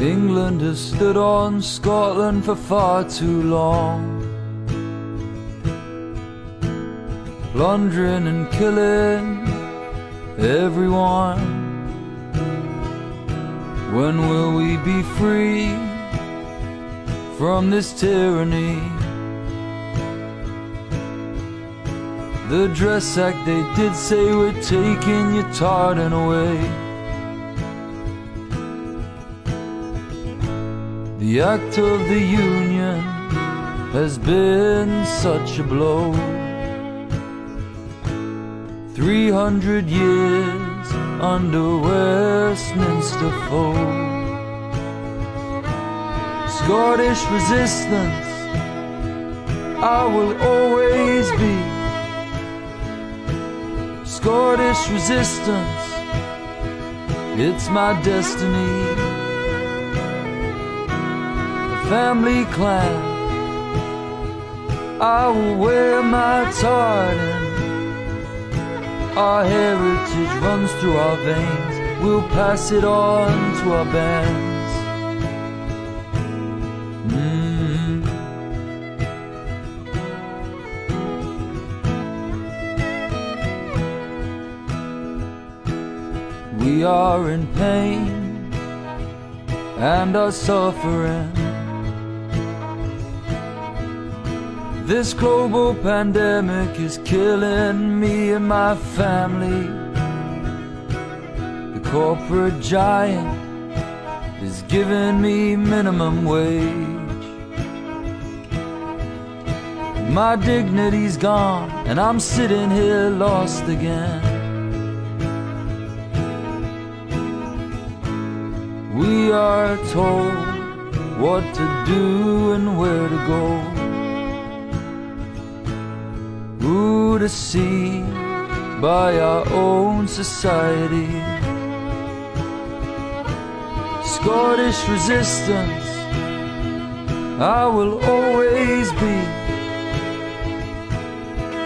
England has stood on Scotland for far too long. Plundering and killing everyone. When will we be free from this tyranny? The dress act they did say we're taking your tartan away. The act of the Union has been such a blow. Three hundred years under Westminster foe. Scottish resistance, I will always be. Scottish resistance, it's my destiny family clan. I will wear my tartan. Our heritage runs through our veins. We'll pass it on to our bands. Mm. We are in pain and are suffering. This global pandemic is killing me and my family. The corporate giant is giving me minimum wage. My dignity's gone, and I'm sitting here lost again. We are told what to do and where to go. Who to see by our own society. Scottish resistance, I will always be.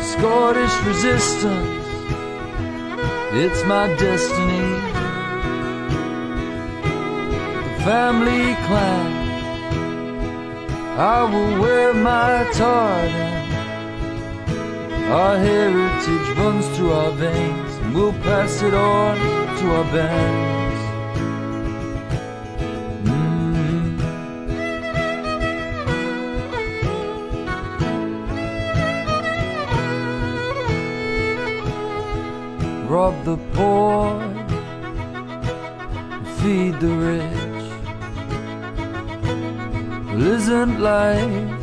Scottish resistance, it's my destiny. The family clan, I will wear my tartan. Our heritage runs through our veins, and we'll pass it on to our bands. Mm. Rob the poor, feed the rich. Well, isn't life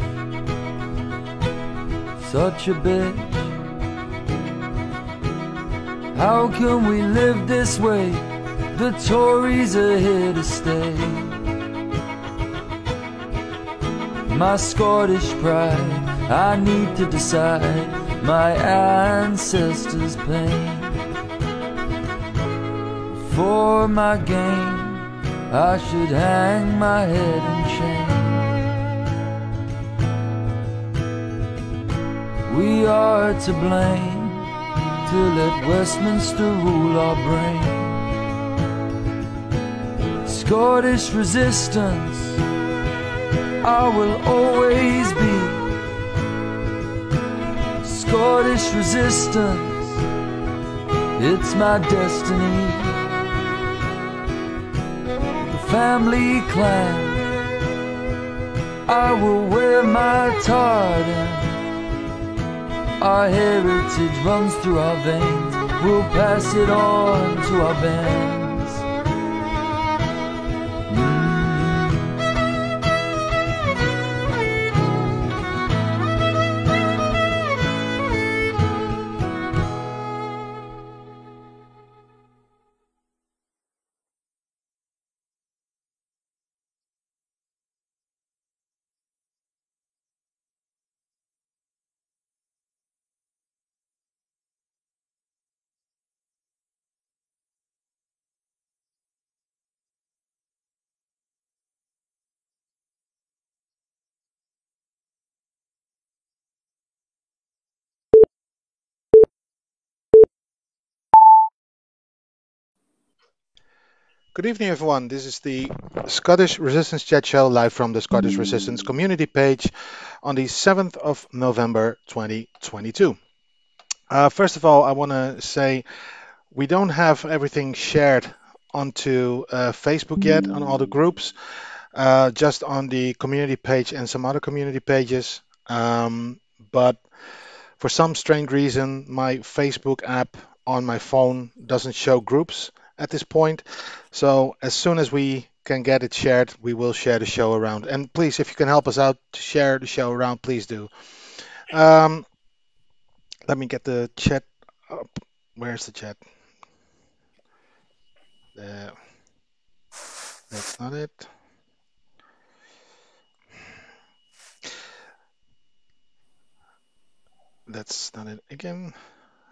such a bitch? How can we live this way? The Tories are here to stay. My Scottish pride, I need to decide my ancestors' pain. For my gain, I should hang my head in shame. We are to blame to let Westminster rule our brain. Scottish resistance, I will always be. Scottish resistance, it's my destiny. The family clan, I will wear my tartan. Our heritage runs through our veins. We'll pass it on to our band. Good evening, everyone. This is the Scottish Resistance Chat Show live from the Scottish Resistance community page on the 7th of November 2022. Uh, first of all, I want to say we don't have everything shared onto uh, Facebook yet on all the groups, uh, just on the community page and some other community pages. Um, but for some strange reason, my Facebook app on my phone doesn't show groups at this point. So as soon as we can get it shared, we will share the show around. And please, if you can help us out to share the show around, please do. Um, let me get the chat up. Where's the chat? There. That's not it. That's not it again.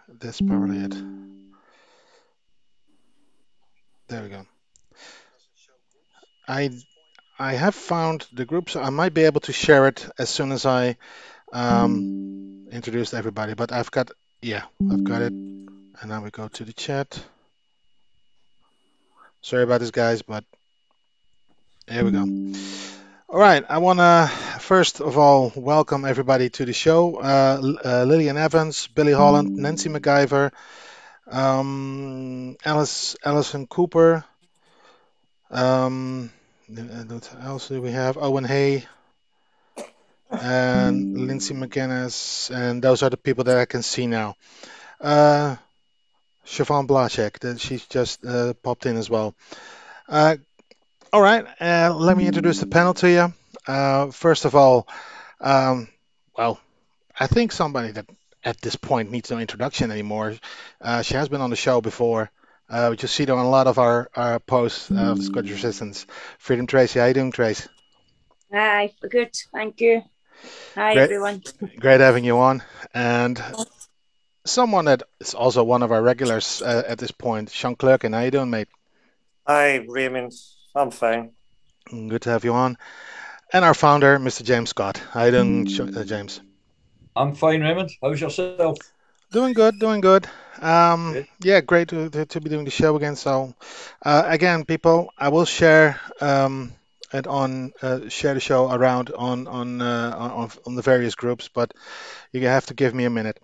That's probably it. There we go. I I have found the groups. I might be able to share it as soon as I um, introduce everybody. But I've got yeah, I've got it. And now we go to the chat. Sorry about this, guys, but here we go. All right, I want to first of all welcome everybody to the show. Uh, uh, Lillian Evans, Billy Holland, Nancy MacGyver, um, Alice Allison Cooper. Um, what else do we have? Owen Hay and Lindsay McGuinness, and those are the people that I can see now. Uh, Siobhan Blachek, that she's just uh, popped in as well. Uh, all right, uh, let me introduce the panel to you. Uh, first of all, um, well, I think somebody that at this point needs no introduction anymore. Uh, she has been on the show before. Uh, we just see her on a lot of our, our posts of uh, Scottish Resistance. Freedom Tracey, how you doing, Trace? Hi, good, thank you. Hi, great, everyone. Great having you on. And someone that is also one of our regulars uh, at this point, Sean Clerkin, how you doing, mate? Hi, Raimond. I'm fine. Good to have you on. And our founder, Mr. James Scott. How you doing, uh, James? I'm fine, Raimond. How's yourself? Doing good, doing good. Um, good. Yeah, great to, to, to, be doing the show again. So, uh, again, people, I will share um, it on uh, share the show around on on, uh, on on the various groups, but you have to give me a minute.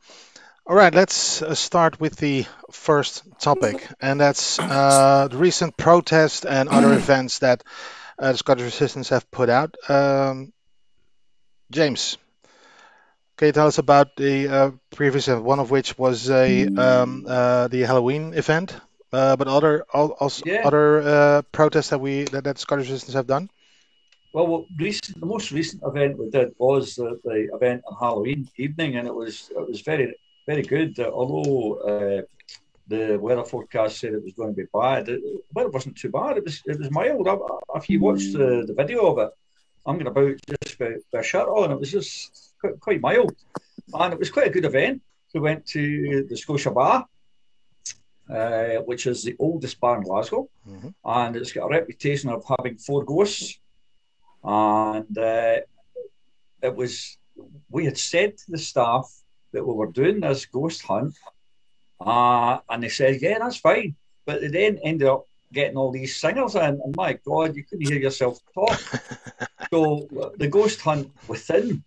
All right, let's uh, start with the first topic, and that's uh, the recent protest and other events that uh, the Scottish Resistance have put out. Um, James, can you tell us about the uh, previous event, one of which was a um, uh, the Halloween event, uh, but other also yeah. other protests that we that, that Scottish Resistance have done? Well, well recent, the most recent event we did was the, the event on Halloween evening, and it was it was very very good. Uh, although uh, the weather forecast said it was going to be bad, it, well, it wasn't too bad. It was it was mild. If you watch the, the video of it, I'm going to about just with a shirt on. It was just quite, quite mild, and it was quite a good event. We went to the Scotia Bar. Uh, which is the oldest bar in Glasgow, mm-hmm. and it's got a reputation of having four ghosts. And uh, it was, we had said to the staff that we were doing this ghost hunt. Uh, and they said, yeah, that's fine. But they then ended up getting all these singers in. And my God, you couldn't hear yourself talk. so the ghost hunt within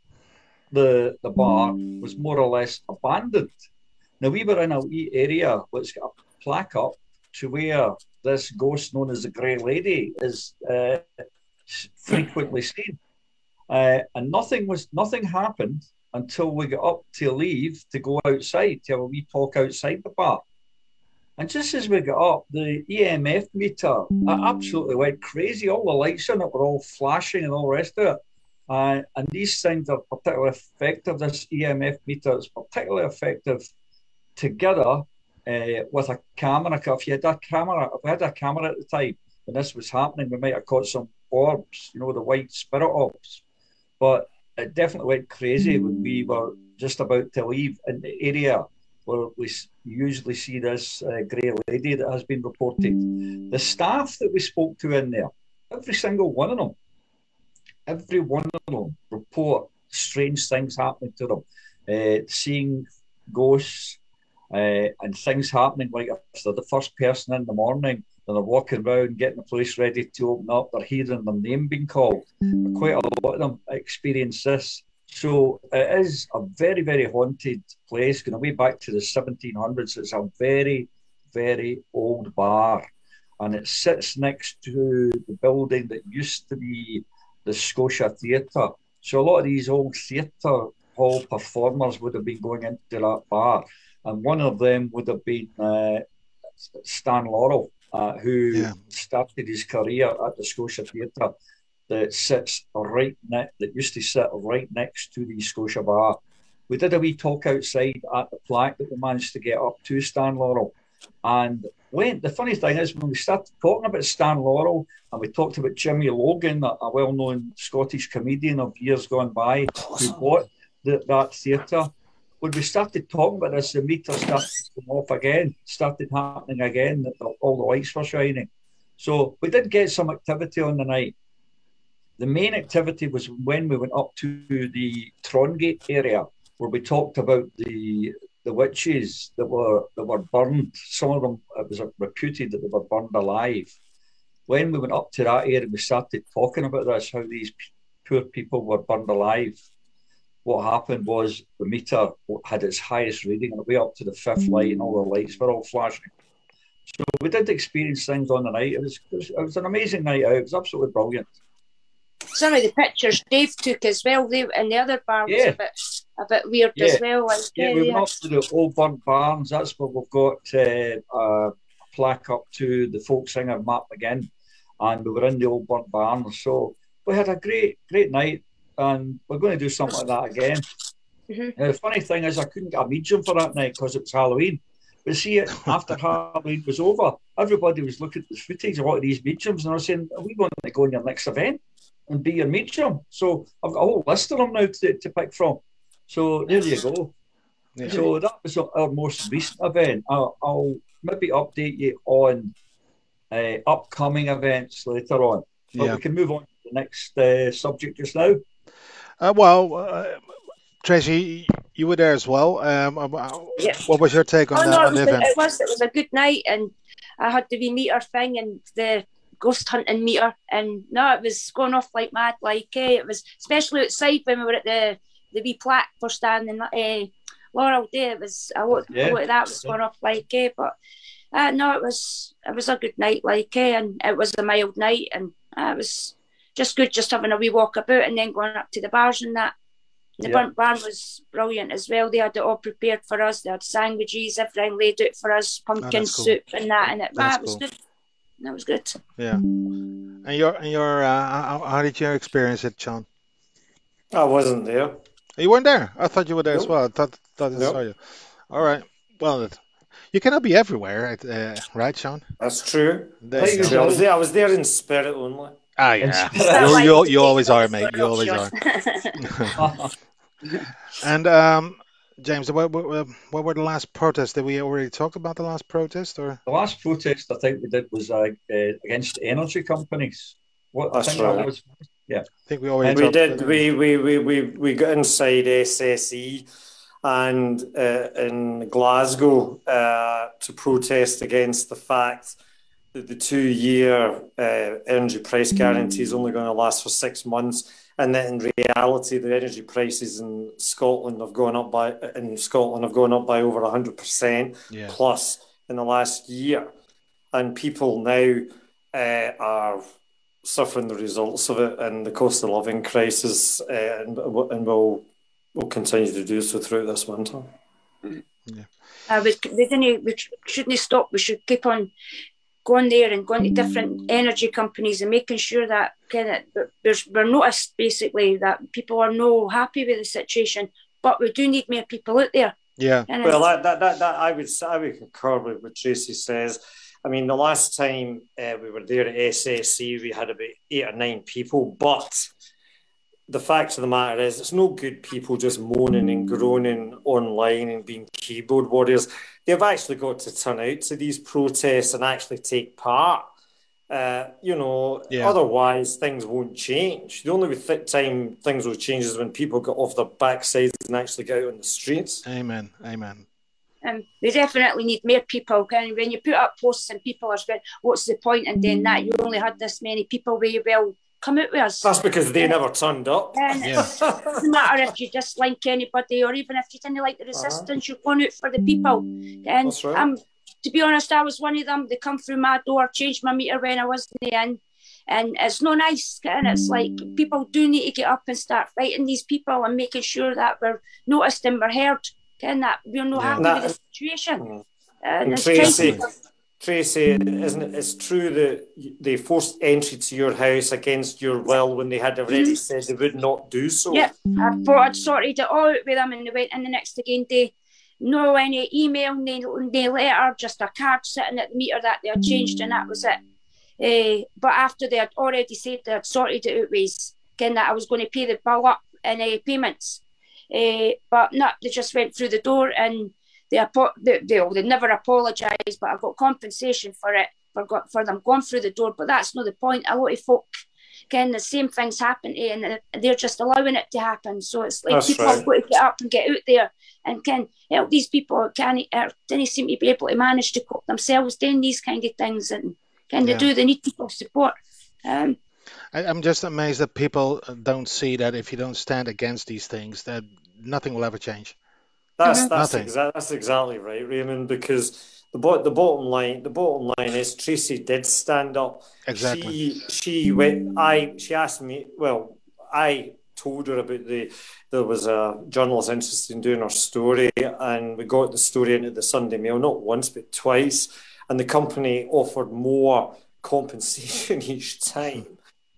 the, the bar was more or less abandoned. Now, we were in a wee area which got a plaque up to where this ghost known as the Grey Lady is uh, frequently seen. Uh, and nothing was nothing happened until we got up to leave to go outside to have a wee talk outside the bar. And just as we got up, the EMF meter absolutely went crazy. All the lights on it were all flashing and all the rest of it. Uh, and these things are particularly effective. This EMF meter is particularly effective together uh, with a camera. If you had a camera, if we had a camera at the time when this was happening, we might have caught some orbs, you know, the white spirit orbs. But it definitely went crazy when we were just about to leave in the area where we usually see this uh, grey lady that has been reported. The staff that we spoke to in there, every single one of them, every one of them report strange things happening to them, uh, seeing ghosts uh, and things happening like if they're the first person in the morning and they're walking around, getting the place ready to open up. They're hearing their name being called. Quite a lot of them experience this. So it is a very, very haunted place. Going way back to the 1700s, it's a very, very old bar, and it sits next to the building that used to be the Scotia Theatre. So a lot of these old theatre hall performers would have been going into that bar, and one of them would have been uh, Stan Laurel, uh, who yeah. started his career at the Scotia Theatre that sits right next that used to sit right next to the Scotia Bar. We did a wee talk outside at the plaque that we managed to get up to Stan Laurel. And when the funny thing is when we started talking about Stan Laurel and we talked about Jimmy Logan, a well-known Scottish comedian of years gone by, who bought the, that theatre. When we started talking about this, the meter started to come off again, started happening again, that all the lights were shining. So we did get some activity on the night. The main activity was when we went up to the Trongate area, where we talked about the the witches that were that were burned. Some of them it was reputed that they were burned alive. When we went up to that area, we started talking about this, how these poor people were burned alive. What happened was the meter had its highest reading, and way up to the fifth mm. light, and all the lights were all flashing. So we did experience things on the night. It was, it was, it was an amazing night out. It was absolutely brilliant some of the pictures Dave took as well. They and the other bar was yeah. a bit a bit weird yeah. as well. Like, yeah, we went up to the Old Burnt Barns. That's where we've got uh, a plaque up to the folk singer Matt McGinn, and we were in the Old Burnt Barns. So we had a great great night, and we're going to do something like that again. Mm-hmm. the funny thing is, I couldn't get a medium for that night because it was Halloween. But see, after Halloween was over, everybody was looking at the footage of of these mediums, and I was saying, "Are we going to go on your next event?" and be your medium. So I've got a whole list of them now to, to pick from. So there you go. Yeah. So that was our most recent event. I'll, I'll maybe update you on uh, upcoming events later on. But yeah. we can move on to the next uh, subject just now. Uh, well, uh, Tracey, you were there as well. Um, uh, yeah. What was your take on, oh, no, on the event? It was, it was a good night, and I had the wee meter thing, and the ghost hunting meter, and no, it was going off like mad. Like eh, it was, especially outside when we were at the the wee plaque for standing. Eh, Laurel Day, it was a lot, yeah. a lot of that was going off like eh, but uh, no, it was it was a good night, like eh, and it was a mild night, and uh, it was just good, just having a wee walk about, and then going up to the bars and that. The yeah. burnt barn was brilliant as well. They had it all prepared for us. They had sandwiches, everything laid out for us, pumpkin oh, cool. soup and that, and it, ah, it was cool. good that was good. Yeah. And your and your uh, how, how did you experience it, John? I wasn't there. You weren't there. I thought you were there nope. as well. I thought thought I nope. saw you. All right. Well, you cannot be everywhere, uh, right, Sean? That's true. I, I was there. I was there in spirit only. Ah, yeah. you, you, you always are, mate. You always are. and um, James, what, what, what, were the last protests? Did we already talk about the last protest, or the last protest I think we did was uh, uh, against energy companies. What That's right. That was, yeah, I think we already. we did. We, we we we we got inside SSE and uh, in Glasgow uh, to protest against the fact that the two-year uh, energy price guarantee is only going to last for six months and that in reality the energy prices in Scotland have gone up by in Scotland have gone up by over hundred yeah. percent plus in the last year, and people now uh, are suffering the results of it and the cost of living crisis, uh, and, and will will continue to do so throughout this winter. Yeah. Uh, we, we, didn't, we shouldn't stop. We should keep on going there and going to different energy companies and making sure that kind of there's we're noticed basically that people are no happy with the situation, but we do need more people out there. Yeah. Well, that, that, that, that I would I would concur with what Tracey says. I mean, the last time uh, we were there at SSE, we had about eight or nine people, but the fact of the matter is, it's no good people just moaning and groaning online and being keyboard warriors. They've actually got to turn out to these protests and actually take part. Uh, you know, yeah. otherwise things won't change. The only th- time things will change is when people get off their backsides and actually get out on the streets. Amen. Amen. Um, we definitely need more people. Can when you put up posts and people are saying, "What's the point in doing that? You only had this many people. Where you will come out with us." That's because they never turned up. And Yeah. it doesn't matter if you dislike anybody or even if you didn't like the resistance, you're going out for the people. And Uh-huh. That's right. um, to be honest, I was one of them. They come through my door, changed my meter when I wasn't in. And it's no nice. And it's like people do need to get up and start fighting these people and making sure that we're noticed and we're heard. And that we're not Yeah. happy Nah. with the situation. Mm. And And it's Tracey, Tracey, isn't it? It's true that they forced entry to your house against your will when they had already said they would not do so. Yeah. I thought I'd sorted it all out with them and they went in the next again day. No any email, no, no letter, just a card sitting at the meter that they had changed and that was it. Eh, but after they had already said they had sorted it out ways, again that I was going to pay the bill up in uh, payments. Eh, but no, they just went through the door and they, apo- they, they, they never apologised, but I got compensation for it, for, got, for them going through the door. But that's not the point. A lot of folk Ken, the same things happen to and they're just allowing it to happen. So it's like That's people right. have got to get up and get out there and can help these people. Can uh, didn't seem to be able to manage to cope themselves doing these kind of things, and can they Yeah. do? They need people's support. Um, I, I'm just amazed that people don't see that if you don't stand against these things, that nothing will ever change. That's that's exa- that's exactly right, Raimond. Because the bo- the bottom line the bottom line is Tracey did stand up. Exactly. She she went. I she asked me. Well, I told her about the there was a journalist interested in doing her story, and we got the story into the Sunday Mail not once but twice, and the company offered more compensation each time.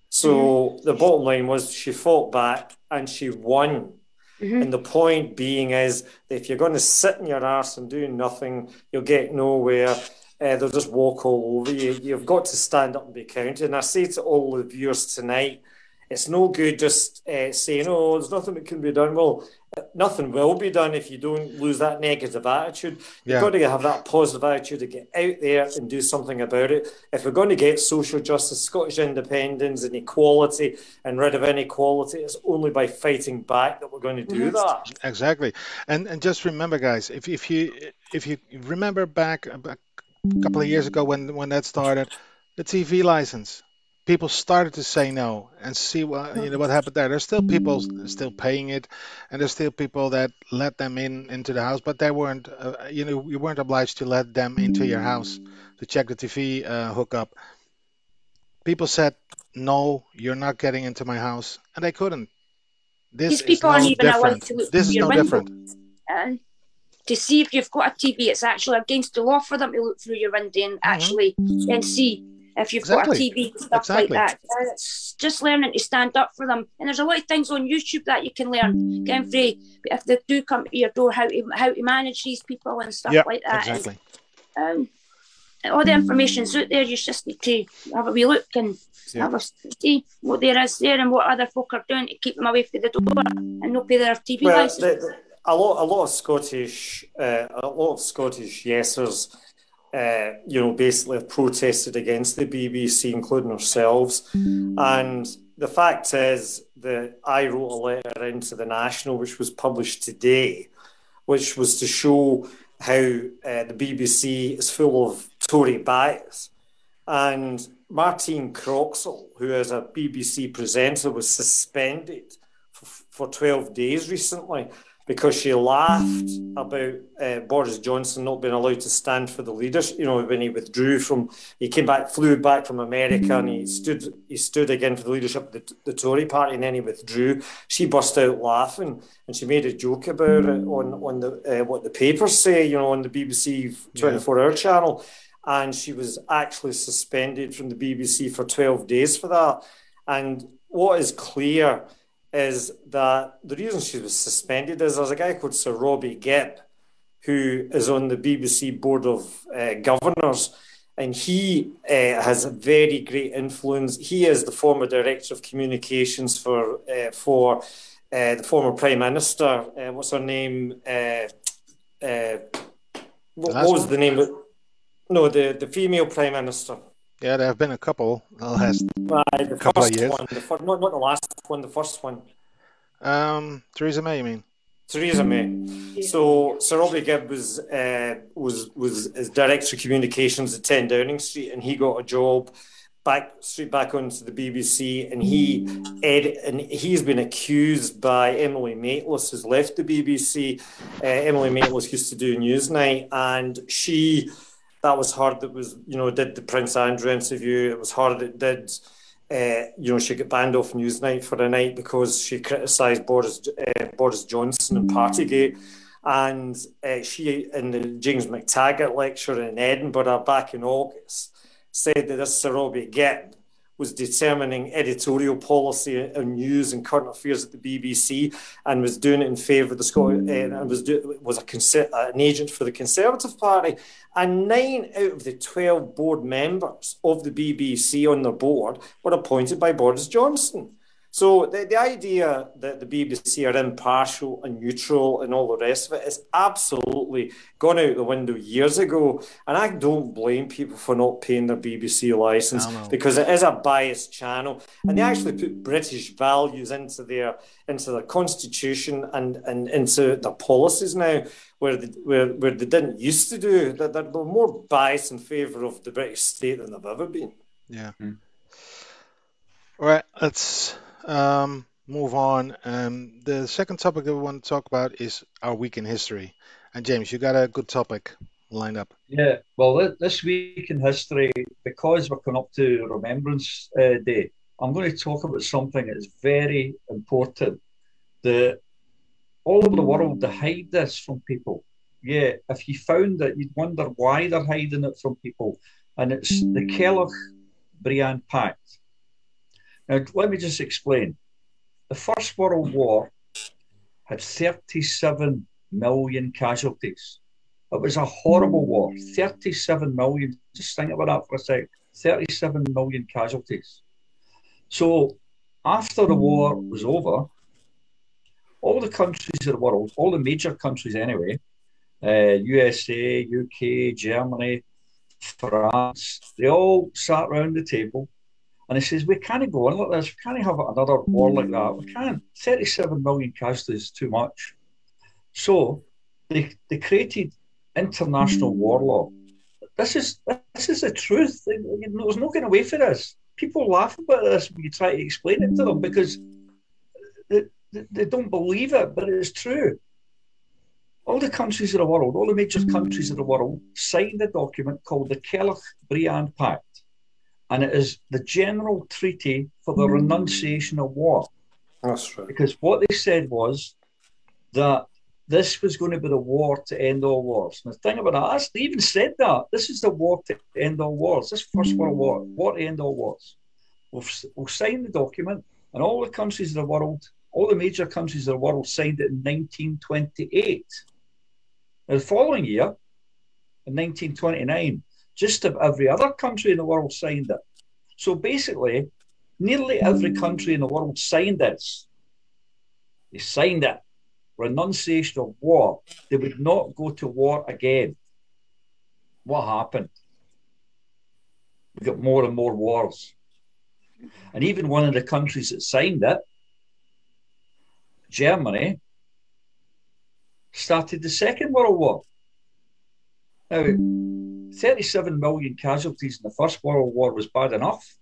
So mm-hmm. the bottom line was she fought back and she won. Mhm. And the point being is that if you're going to sit in your arse and do nothing, you'll get nowhere. Uh, they'll just walk all over you. You've got to stand up and be counted. And I say to all the viewers tonight, it's no good just uh, saying, "Oh, there's nothing that can be done." Well, nothing will be done if you don't lose that negative attitude. You've got to have that positive attitude to get out there and do something about it. If we're going to get social justice, Scottish independence, and equality, and rid of inequality, it's only by fighting back that we're going to do Mhm. that. Exactly. And and just remember, guys, if if you if you remember back a a couple of years ago when when that started, the TV license, people started to say no and see what you know what happened there. There's still people still paying it, and there's still people that let them in into the house, but they weren't, uh, you know, you weren't obliged to let them into your house to check the TV uh, hookup. People said, "No, you're not getting into my house," and they couldn't. This these is people no aren't even allowed different. to look This through is your no window. different. To see if you've got a TV, it's actually against the law for them to look through your window and actually then see if you've got a TV and stuff Exactly. like that. It's just learning to stand up for them. And there's a lot of things on YouTube that you can learn. Getting free if they do come to your door, how to how to manage these people and stuff Yeah, like that. And, exactly. um, all the information's out there. You just need to have a wee look and Yeah. have a see what there is there and what other folk are doing to keep them away from the door and not pay their TV Well, license. the, the- a lot, a lot of Scottish, uh, a lot of Scottish yesers, uh, you know, basically have protested against the BBC, including ourselves. And the fact is that I wrote a letter into the National, which was published today, which was to show how uh, the BBC is full of Tory bias. And Martine Croxall, who is a BBC presenter, was suspended for, for 12 days recently because she laughed about uh, Boris Johnson not being allowed to stand for the leaders. You know, when he withdrew from, he came back, flew back from America, and he stood, he stood again for the leadership of the, the Tory party, and then he withdrew. She burst out laughing, and she made a joke about it on on the uh, what the papers say. You know, on the BBC 24 Hour channel, and she was actually suspended from the BBC for 12 days for that. And what is clear is that the reason she was suspended is there's a guy called Sir Robbie Gibb, who is on the BBC Board of uh, Governors, and he uh, has a very great influence. He is the former director of communications for uh, for uh, the former Prime Minister. Uh, what's her name? Uh, uh, what, was the name? No, the, the female Prime Minister. Yeah, there have been a couple the last Right, the Couple of years. one, the fir- not, not the last one, the first one. Um, Theresa May, you mean? Theresa May. So Sir Robbie Gibb was uh, was was as director of communications at 10 Downing Street, and he got a job back straight back onto the BBC, and he ed- and he's been accused by Emily Maitlis, who's left the BBC. Uh, Emily Maitlis used to do Newsnight, and she that was hard. That was you know did the Prince Andrew interview. It was hard. It did. Uh, you know, she got banned off Newsnight for a night because she criticised Boris uh, Boris Johnson and Partygate. And uh, she, in the James MacTaggart lecture in Edinburgh back in August, said that this is a Robbie Gibb was determining editorial policy and news and current affairs at the BBC and was doing it in favour of the Scottish uh, and was do, was a an agent for the Conservative Party. And nine out of the 12 board members of the BBC on the board were appointed by Boris Johnson. So the, the idea that the BBC are impartial and neutral and all the rest of it is absolutely gone out the window years ago. And I don't blame people for not paying their BBC license because it is a biased channel. And they actually put British values into their into their constitution and, and into their policies now, where they, where, where they didn't used to do. That they're, they're more biased in favour of the British state than they've ever been. Yeah. Mm. All right, let's um, move on. Um, the second topic that we want to talk about is our week in history. And James, you got a good topic lined up. Yeah, well, this week in history, because we're coming up to Remembrance uh, Day, I'm going to talk about something that is very important. The all over the world, they hide this from people. Yeah, if you found it, you'd wonder why they're hiding it from people. And it's the Kellogg Briand Pact. Now, let me just explain. The First World War had 37 million casualties. It was a horrible war. 37 million. Just think about that for a sec. 37 million casualties. So, after the war was over, all the countries of the world, all the major countries anyway, uh, USA, UK, Germany, France, they all sat around the table and he says, We can't go on like this. We can't have another war like hmm. that. We can't. 37 million casualties is too much. So they, they created international hmm. war law. This is this is the truth. There's no getting away for this. People laugh about this when you try to explain it to them hmm. because they, they don't believe it, but it's true. All the countries of the world, all the major countries of the world, signed a document called the Kellogg-Briand Pact and it is the general treaty for the renunciation of war. That's right. Because what they said was that this was going to be the war to end all wars. And the thing about that, they even said that this is the war to end all wars. This First World War, war to end all wars. We'll, we'll sign the document, and all the countries of the world, all the major countries of the world, signed it in 1928. Now, the following year, in 1929, just about every other country in the world signed it. So basically, nearly every country in the world signed this. They signed it. Renunciation of war. They would not go to war again. What happened? We got more and more wars. And even one of the countries that signed it, Germany, started the Second World War. Now, 37 million casualties in the First World War was bad enough,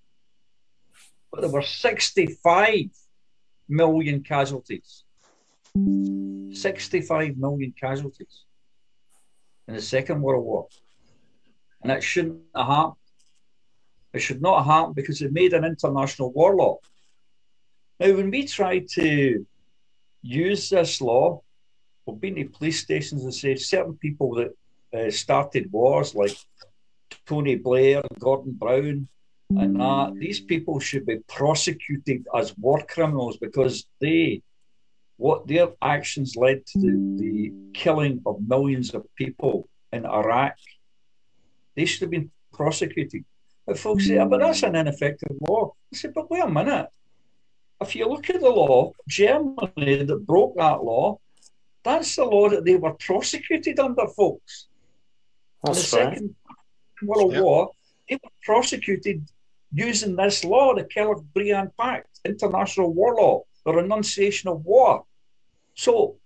but there were 65 million casualties. 65 million casualties in the Second World War. And that shouldn't have happened. It should not have happened because it made an international war law. Now, when we try to use this law, we've been to police stations and say certain people that uh, started wars like Tony Blair, and Gordon Brown, and that. These people should be prosecuted as war criminals because they, what their actions led to the, the killing of millions of people in Iraq. They should have been prosecuted. But folks say, but that's an ineffective law. I said, but wait a minute. If you look at the law, Germany that broke that law, that's the law that they were prosecuted under, folks. That's the right. Second World yep. War, they were prosecuted using this law, the Kellogg-Briand Pact, international war law, the renunciation of war. So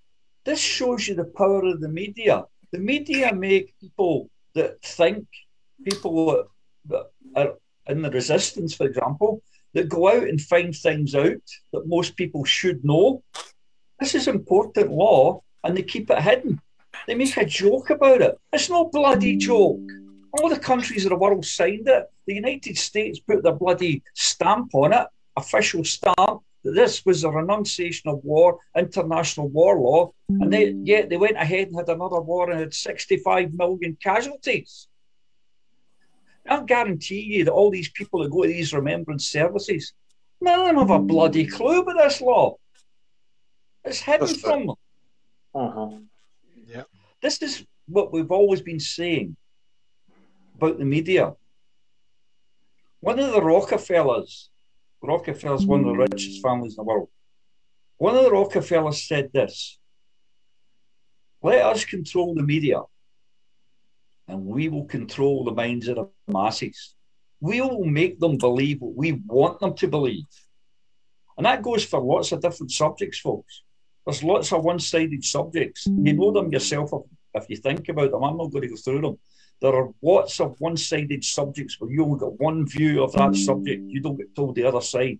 This shows you the power of the media. The media make people that think, people that are in the resistance, for example, that go out and find things out that most people should know. This is important law, and they keep it hidden. They make a joke about it. It's no bloody joke. All the countries of the world signed it. The United States put their bloody stamp on it, official stamp, that this was a renunciation of war, international war law. And they, yet they went ahead and had another war and had 65 million casualties. I'll guarantee you that all these people that go to these remembrance services, none of them have a bloody clue about this law. It's hidden That's from them. Uh-huh. This is what we've always been saying about the media. One of the Rockefellers, Rockefeller's one of the hmm. richest families in the world. One of the Rockefellers said this let us control the media and we will control the minds of the masses. We will make them believe what we want them to believe. And that goes for lots of different subjects, folks. There's lots of one sided subjects. You know them yourself if, if you think about them. I'm not going to go through them. There are lots of one sided subjects where you only got one view of that subject. You don't get told the other side.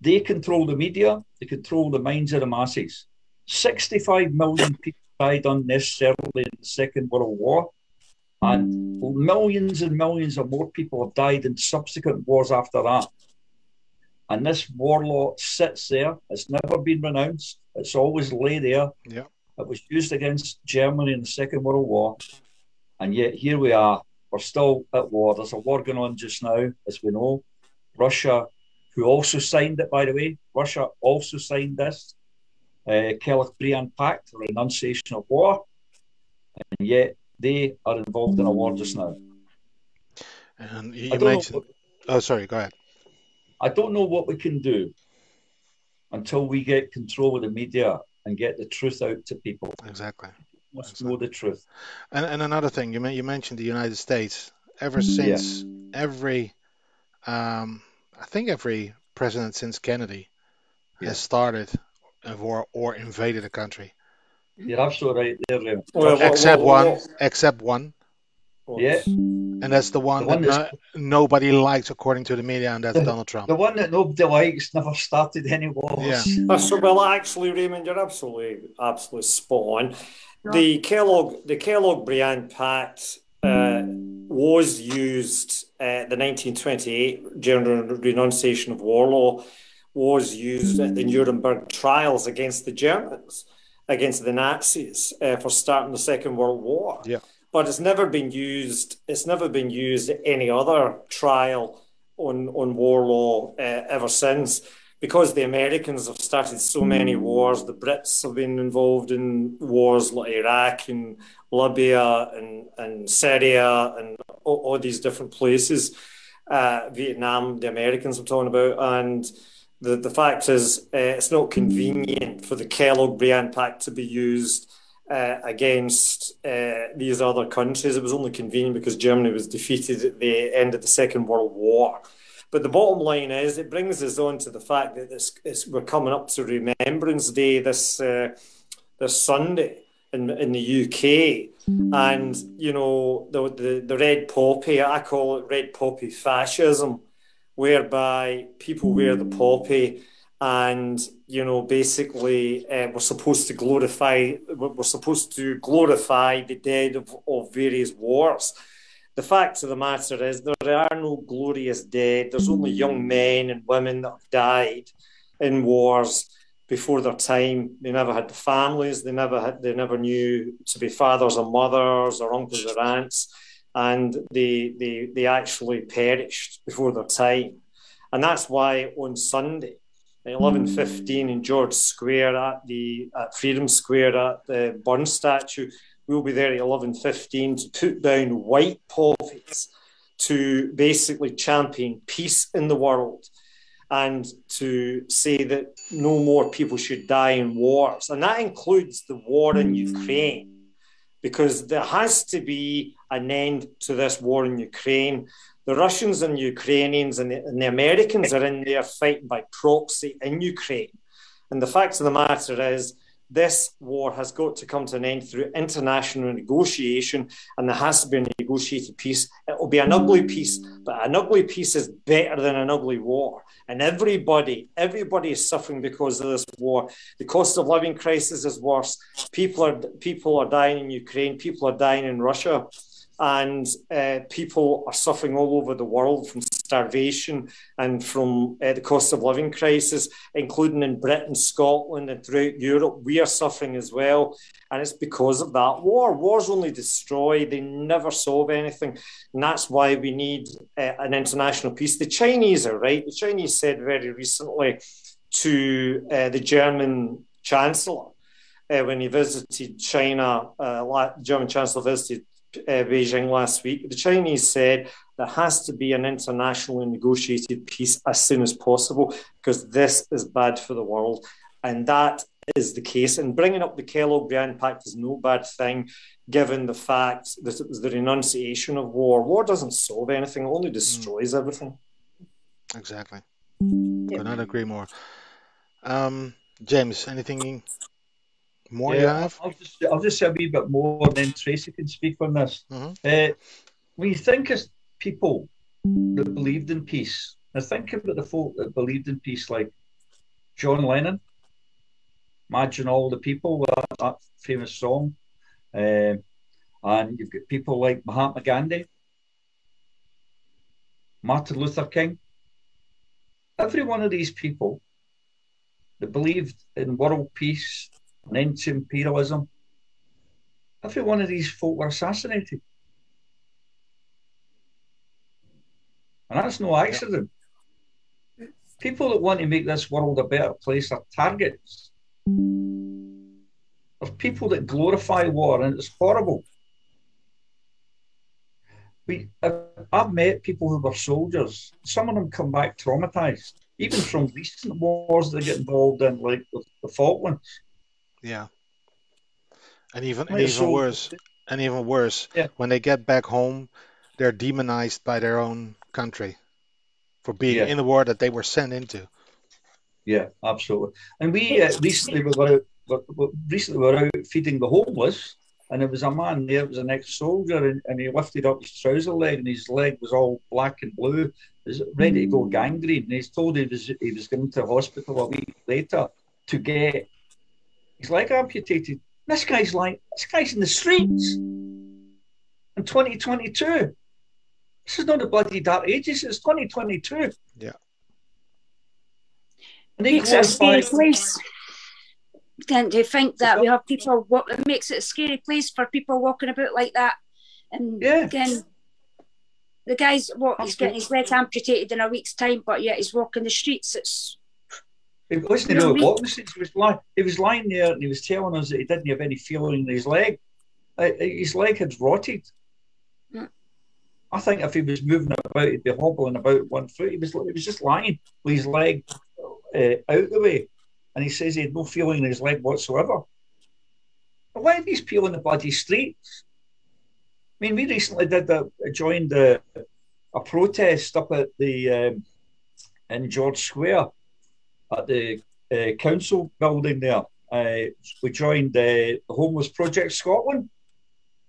They control the media, they control the minds of the masses. 65 million people died unnecessarily in the Second World War, and millions and millions of more people have died in subsequent wars after that. And this war law sits there. It's never been renounced. It's always lay there. Yeah. It was used against Germany in the Second World War. And yet here we are. We're still at war. There's a war going on just now, as we know. Russia, who also signed it, by the way, Russia also signed this uh, Kellogg-Briand Pact, renunciation of war, and yet they are involved in a war just now. And you, mentioned. know, Oh, sorry. Go ahead. I don't know what we can do until we get control of the media and get the truth out to people. Exactly. Must know the truth. And, and another thing, you, men- you mentioned the United States. Ever since every, um, I think every president since Kennedy Yeah. has started a war or invaded a country, You're absolutely right there, Raimond. Well, what- except what- one, what- except one, Yeah, and that's the one, The one that no- nobody likes according to the media, and that's Donald Trump. the one that nobody likes never started any wars. Yeah. That's well, actually, Raimond, you're absolutely, absolutely spot on. The Kellogg, the Kellogg Briand Pact uh, was used. Uh, the 1928 General Renunciation of War Law was used at the Nuremberg trials against the Germans, against the Nazis uh, for starting the Second World War. Yeah. But it's never been used. It's never been used at any other trial on on war law uh, ever since because the Americans have started so many wars, the Brits have been involved in wars like Iraq and Libya and, and Syria and all, all these different places, uh, Vietnam, the Americans I'm talking about. And the, the fact is, uh, it's not convenient for the Kellogg Briand Pact to be used. Uh, against uh, these other countries. It was only convenient because Germany was defeated at the end of the Second World War. But the bottom line is, it brings us on to the fact that this, it's, we're coming up to Remembrance Day this uh, this Sunday in in the UK, and you know the, the the red poppy. I call it red poppy fascism, whereby people wear the poppy, and you know basically uh, we're supposed to glorify we're supposed to glorify the dead of, of various wars the fact of the matter is there are no glorious dead. There's only young men and women that have died in wars before their time. They never had the families. They never had. They never knew to be fathers or mothers or uncles or aunts, and they they they actually perished before their time. And that's why on Sunday, at eleven fifteen in George Square at the at Freedom Square at the Burn statue we'll be there at 11.15 to put down white poppies to basically champion peace in the world and to say that no more people should die in wars. And that includes the war in Ukraine, because there has to be an end to this war in Ukraine. The Russians and Ukrainians and the, and the Americans are in there fighting by proxy in Ukraine. And the fact of the matter is, this war has got to come to an end through international negotiation, and there has to be a negotiated peace. It will be an ugly peace, but an ugly peace is better than an ugly war. And everybody, everybody is suffering because of this war. The cost of living crisis is worse. People are people are dying in Ukraine. People are dying in Russia and uh, people are suffering all over the world from starvation and from uh, the cost of living crisis, including in Britain, Scotland, and throughout Europe. We are suffering as well. And it's because of that war. Wars only destroy, they never solve anything. And that's why we need uh, an international peace. The Chinese are right. The Chinese said very recently to uh, the German Chancellor uh, when he visited China, uh, German Chancellor visited uh, Beijing last week, the Chinese said there has to be an internationally negotiated peace as soon as possible because this is bad for the world. And that is the case. And bringing up the Kellogg Briand Pact is no bad thing, given the fact that it was the renunciation of war. War doesn't solve anything, it only destroys mm. everything. Exactly. Could not agree more. Um, James, anything more yeah, you have? I'll just, I'll just say a wee bit more, and then Tracey can speak on this. Mm-hmm. Uh, when you think as people that believed in peace, Now think about the folk that believed in peace, like John Lennon. Imagine all the people with that, that famous song. Uh, and you've got people like Mahatma Gandhi, Martin Luther King. Every one of these people that believed in world peace an end to imperialism. Every one of these folk were assassinated. And that's no accident. People that want to make this world a better place are targets. There's people that glorify war, and it's horrible. We, I've met people who were soldiers. Some of them come back traumatized, even from recent wars they get involved in, like the, the Falklands. Yeah. And even and even so, worse, and even worse, yeah. when they get back home, they're demonized by their own country for being yeah. in the war that they were sent into. Yeah, absolutely. And we uh, recently we were out, recently were out feeding the homeless, and there was a man there, it was an ex-soldier, and, and, he lifted up his trouser leg, and his leg was all black and blue, was ready to go gangrene. And he's told he was he was going to hospital a week later to get his leg amputated. This guy's like, this guy's in the streets in 2022. This is not the bloody dark ages, it's 2022. Yeah. And they makes it a scary place. Don't you think that we have people, what it makes it a scary place for people walking about like that? And yeah. again, the guy's what he's getting his leg amputated in a week's time, but yet he's walking the streets. It's Listen to what walking since he was lying. He was lying there and he was telling us that he didn't have any feeling in his leg. Uh, uh, his leg had rotted. Mm. I think if he was moving about, he'd be hobbling about one foot. He was he was just lying with his leg uh, out the way, and he says he had no feeling in his leg whatsoever. But why are these people in the bloody streets? I mean, we recently did the, joined a, a protest up at the um, in George Square at the uh, council building there. Uh, we joined the Homeless Project Scotland,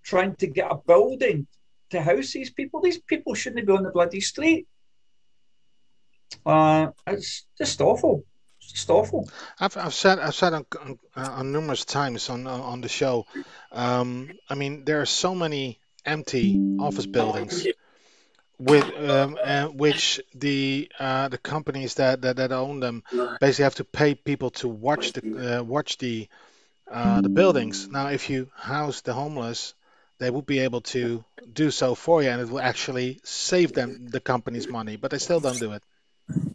trying to get a building to house these people. These people shouldn't be on the bloody street. Uh, it's just awful. Just awful. I've, I've said I've said on, on, on numerous times on on the show. Um, I mean, there are so many empty office buildings with um, uh, which the uh, the companies that, that, that own them basically have to pay people to watch the uh, watch the uh, the buildings. Now, if you house the homeless, they would be able to do so for you, and it will actually save them the company's money. But they still don't do it.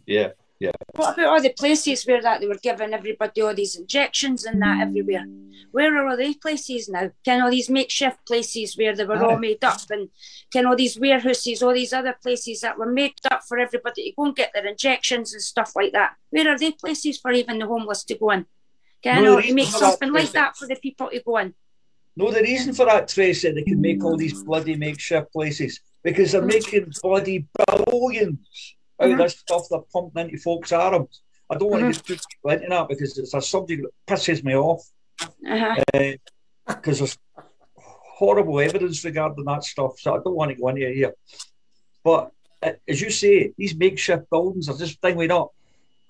Yeah, yeah. What about all the places where that they were giving everybody all these injections and that everywhere? Where are all these places now? Can all these makeshift places where they were all made up and can all these warehouses, all these other places that were made up for everybody to go and get their injections and stuff like that? Where are they places for even the homeless to go in? Can no, you make something like that for the people to go in? No, the reason for that, Tracey, they can make all these mm. bloody makeshift places because they're mm. making bloody billions out mm-hmm. this stuff they're pumping into folks' arms. I don't want mm-hmm. to get too into that because it's a subject that pisses me off. Uh-huh. Because uh, there's horrible evidence regarding that stuff, so I don't want to go into here. But uh, as you say, these makeshift buildings are just thinging up.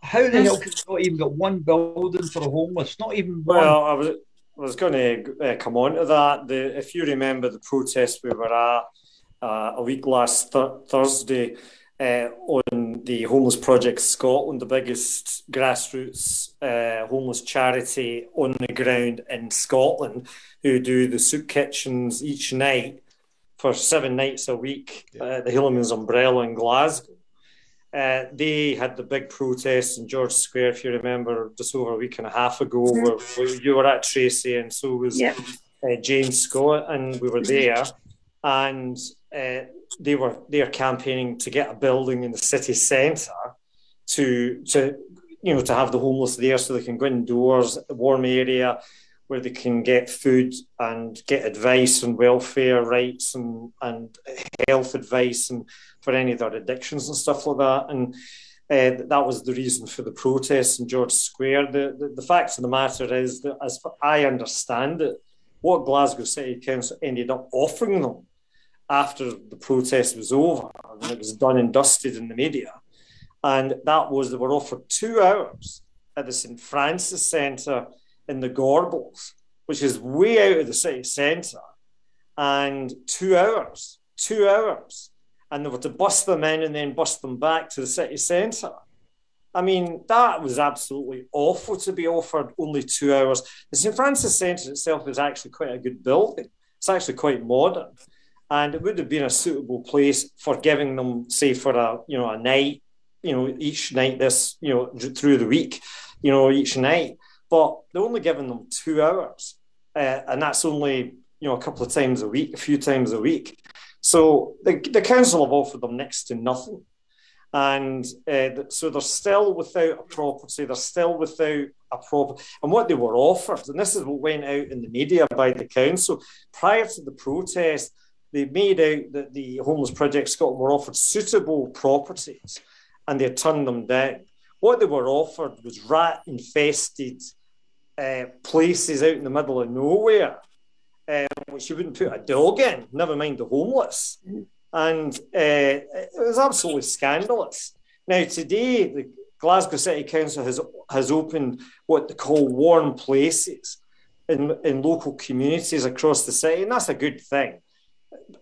How the hell can you not even get one building for the homeless? Not even one. Well, I was, I was going to uh, come on to that. The, if you remember the protest we were at uh, a week last th- Thursday uh, on the Homeless Project Scotland, the biggest grassroots uh, homeless charity on the ground in Scotland, who do the soup kitchens each night for seven nights a week yeah. at the Hielanman's Umbrella in Glasgow. Uh, they had the big protest in George Square, if you remember, just over a week and a half ago. Mm-hmm. Where, where you were at Tracey, and so was yeah. uh, James Scott, and we were there. And uh, they were there campaigning to get a building in the city centre to to you know to have the homeless there so they can go indoors, a warm area where they can get food and get advice and welfare rights and, and health advice and for any of their addictions and stuff like that. And uh, that was the reason for the protests in George Square. The, the, the fact of the matter is that, as I understand it, what Glasgow City Council ended up offering them after the protest was over and it was done and dusted in the media. And that was they were offered two hours at the St Francis Centre in the Gorbals, which is way out of the city centre, and two hours, two hours. And they were to bus them in and then bus them back to the city centre. I mean, that was absolutely awful to be offered only two hours. The St Francis Centre itself is actually quite a good building. It's actually quite modern and it would have been a suitable place for giving them, say, for a you know a night, you know, each night this you know through the week, you know, each night. But they're only giving them two hours, uh, and that's only you know a couple of times a week, a few times a week. So the, the council have offered them next to nothing, and uh, so they're still without a property. They're still without a proper. And what they were offered, and this is what went out in the media by the council prior to the protest they made out that the Homeless Project Scotland were offered suitable properties and they turned them down. What they were offered was rat infested uh, places out in the middle of nowhere, uh, which you wouldn't put a dog in, never mind the homeless. And uh, it was absolutely scandalous. Now, today, the Glasgow City Council has, has opened what they call warm places in, in local communities across the city, and that's a good thing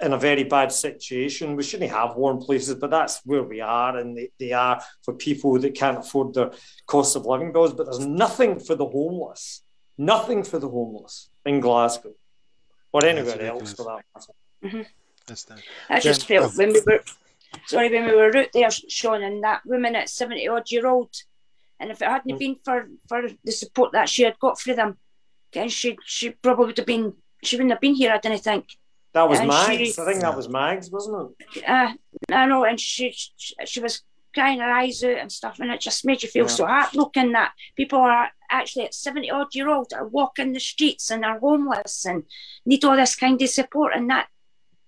in a very bad situation. We shouldn't have warm places, but that's where we are, and they, they are for people that can't afford their cost of living bills. But there's nothing for the homeless, nothing for the homeless in Glasgow or anywhere else for that matter. Mm-hmm. That's I just felt oh. when we were sorry when we were out there, Sean, and that woman at seventy odd year old, and if it hadn't mm. been for for the support that she had got through them, then she she probably would have been she wouldn't have been here. I didn't think. That was and Mags. She, I think that was Mags, wasn't it? Uh, I know, and she, she, she was crying her eyes out and stuff, and it just made you feel yeah. so heartbroken that people are actually at 70 odd year old are walking the streets and are homeless and need all this kind of support, and that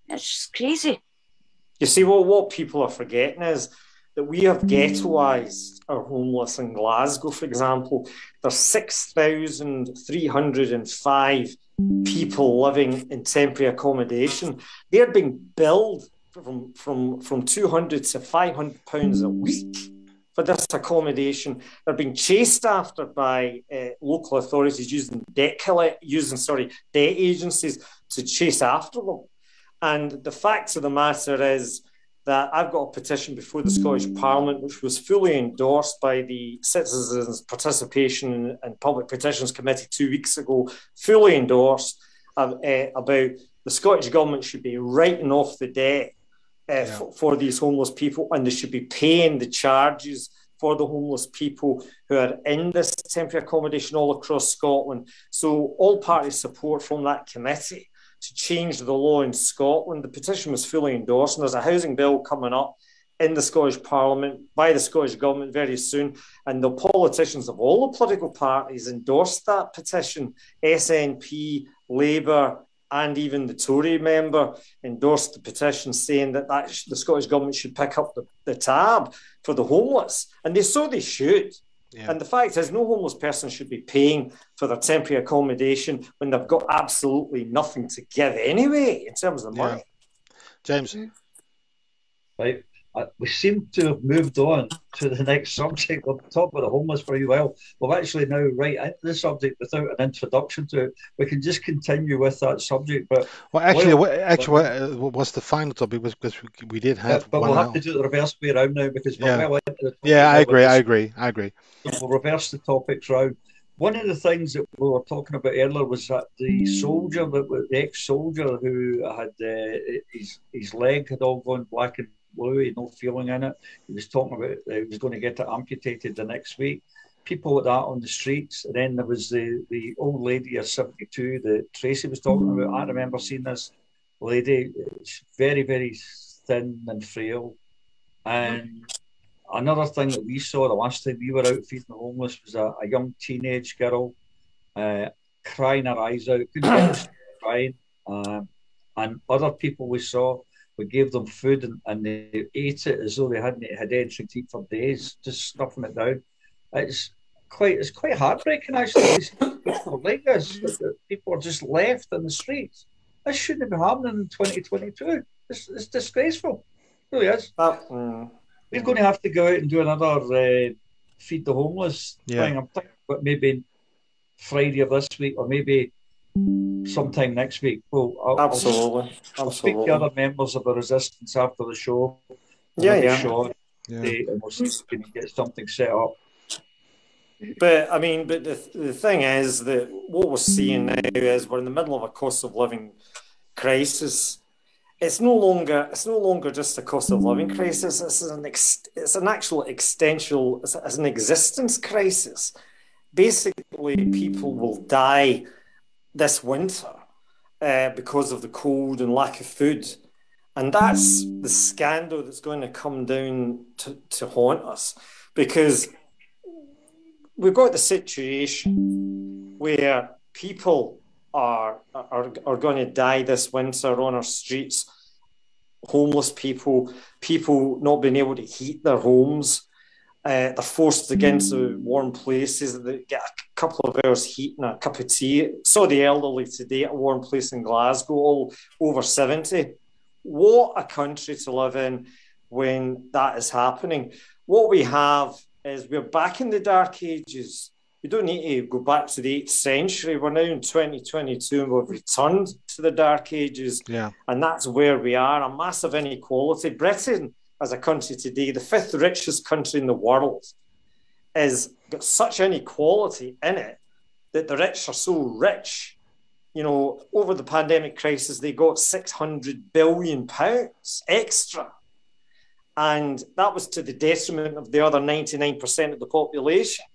it's just crazy. You see, what what people are forgetting is that we have ghettoised our homeless in Glasgow, for example. There's 6,305 people living in temporary accommodation. They're being billed from, from, from 200 to 500 pounds a week for this accommodation. They're being chased after by uh, local authorities using debt collect, using sorry debt agencies to chase after them. And the fact of the matter is that I've got a petition before the Scottish Parliament, which was fully endorsed by the Citizens Participation and Public Petitions Committee two weeks ago, fully endorsed uh, uh, about the Scottish Government should be writing off the debt uh, yeah. f- for these homeless people and they should be paying the charges for the homeless people who are in this temporary accommodation all across Scotland. So, all party support from that committee to change the law in Scotland. The petition was fully endorsed, and there's a housing bill coming up in the Scottish Parliament by the Scottish Government very soon. And the politicians of all the political parties endorsed that petition. SNP, Labour, and even the Tory member endorsed the petition saying that, that the Scottish Government should pick up the, the tab for the homeless. And they so they should. Yeah. And the fact is, no homeless person should be paying for their temporary accommodation when they've got absolutely nothing to give anyway in terms of money. Yeah. James. Right uh, we seem to have moved on to the next subject. We've talked about the homeless for a while. We've actually now right into the subject without an introduction to it. We can just continue with that subject. But well, actually, well, actually, but, what, uh, what's the final topic? Was because we, we did have. Yeah, but we'll have to do the reverse way around now because yeah, well yeah, I agree, I agree, I agree. We'll reverse the topics round. One of the things that we were talking about earlier was that the soldier, the ex-soldier who had uh, his his leg had all gone black and blue, he had no feeling in it. He was talking about he was going to get it amputated the next week. People like that on the streets. And then there was the, the old lady of 72 that Tracey was talking about. I remember seeing this lady, It's very, very thin and frail. And another thing that we saw the last time we were out feeding the homeless was a, a young teenage girl uh, crying her eyes out, crying. Um, and other people we saw we gave them food and, and they ate it as though they hadn't had anything to eat for days, just stuffing it down. It's quite it's quite heartbreaking actually. people like this, people are just left in the streets. This shouldn't be happening in 2022. It's, it's disgraceful. It really is. Uh, We're going to have to go out and do another uh, feed the homeless yeah. thing. I'm thinking, but maybe Friday of this week, or maybe sometime next week. Well, I'll, absolutely, I'll, I'll speak to other members of the resistance after the show. Yeah, yeah. Show, yeah. and we'll see if we can get something set up. But I mean, but the, the thing is that what we're seeing now is we're in the middle of a cost of living crisis. It's no longer it's no longer just a cost of living crisis. It's an ex, it's an actual existential it's, it's an existence crisis. Basically, people will die this winter uh, because of the cold and lack of food. And that's the scandal that's going to come down to, to haunt us because we've got the situation where people are, are, are going to die this winter on our streets. Homeless people, people not being able to heat their homes, uh, they're forced against the warm places. They get a couple of hours heat and a cup of tea. Saw the elderly today at a warm place in Glasgow, all over 70. What a country to live in when that is happening. What we have is we're back in the dark ages. We don't need to go back to the 8th century. We're now in 2022 and we've returned to the dark ages. Yeah. And that's where we are a massive inequality. Britain as a country today, the fifth richest country in the world, is got such inequality in it that the rich are so rich. You know, over the pandemic crisis, they got 600 billion pounds extra. And that was to the detriment of the other 99% of the population.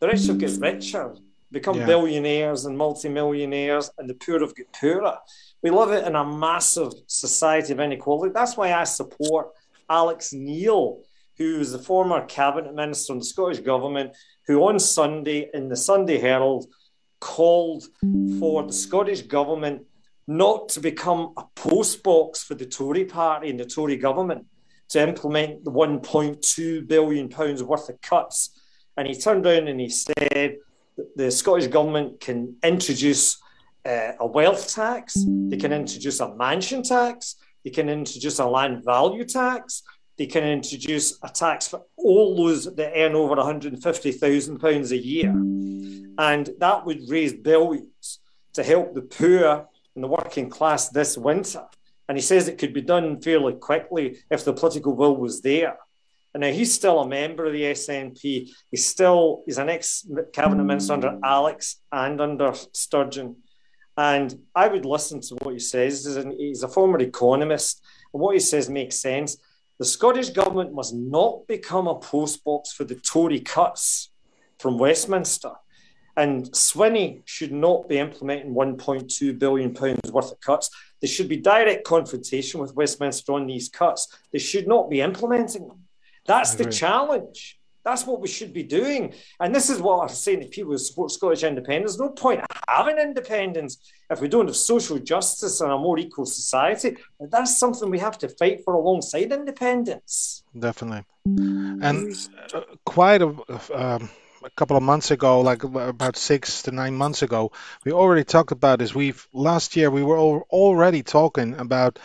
The rich have got richer, become yeah. billionaires and multimillionaires, and the poor have got poorer. We live in a massive society of inequality. That's why I support Alex Neil, who is the former cabinet minister in the Scottish government, who on Sunday in the Sunday Herald called for the Scottish government not to become a postbox for the Tory party and the Tory government to implement the 1.2 billion pounds worth of cuts. And he turned around and he said the Scottish government can introduce uh, a wealth tax, they can introduce a mansion tax, they can introduce a land value tax. They can introduce a tax for all those that earn over £150,000 a year. And that would raise billions to help the poor and the working class this winter. And he says it could be done fairly quickly if the political will was there. And now he's still a member of the SNP. He's still he's an ex cabinet mm. minister under Alex and under Sturgeon. And I would listen to what he says. He's a former economist, and what he says makes sense. The Scottish Government must not become a postbox for the Tory cuts from Westminster. And Swinney should not be implementing 1.2 billion pounds worth of cuts. There should be direct confrontation with Westminster on these cuts. They should not be implementing them. That's the challenge. That's what we should be doing. And this is what I'm saying to people who support Scottish independence. No point having independence if we don't have social justice and a more equal society. That's something we have to fight for alongside independence. Definitely. And uh, quite a, um, a couple of months ago, like about six to nine months ago, we already talked about this. We've last year we were already talking about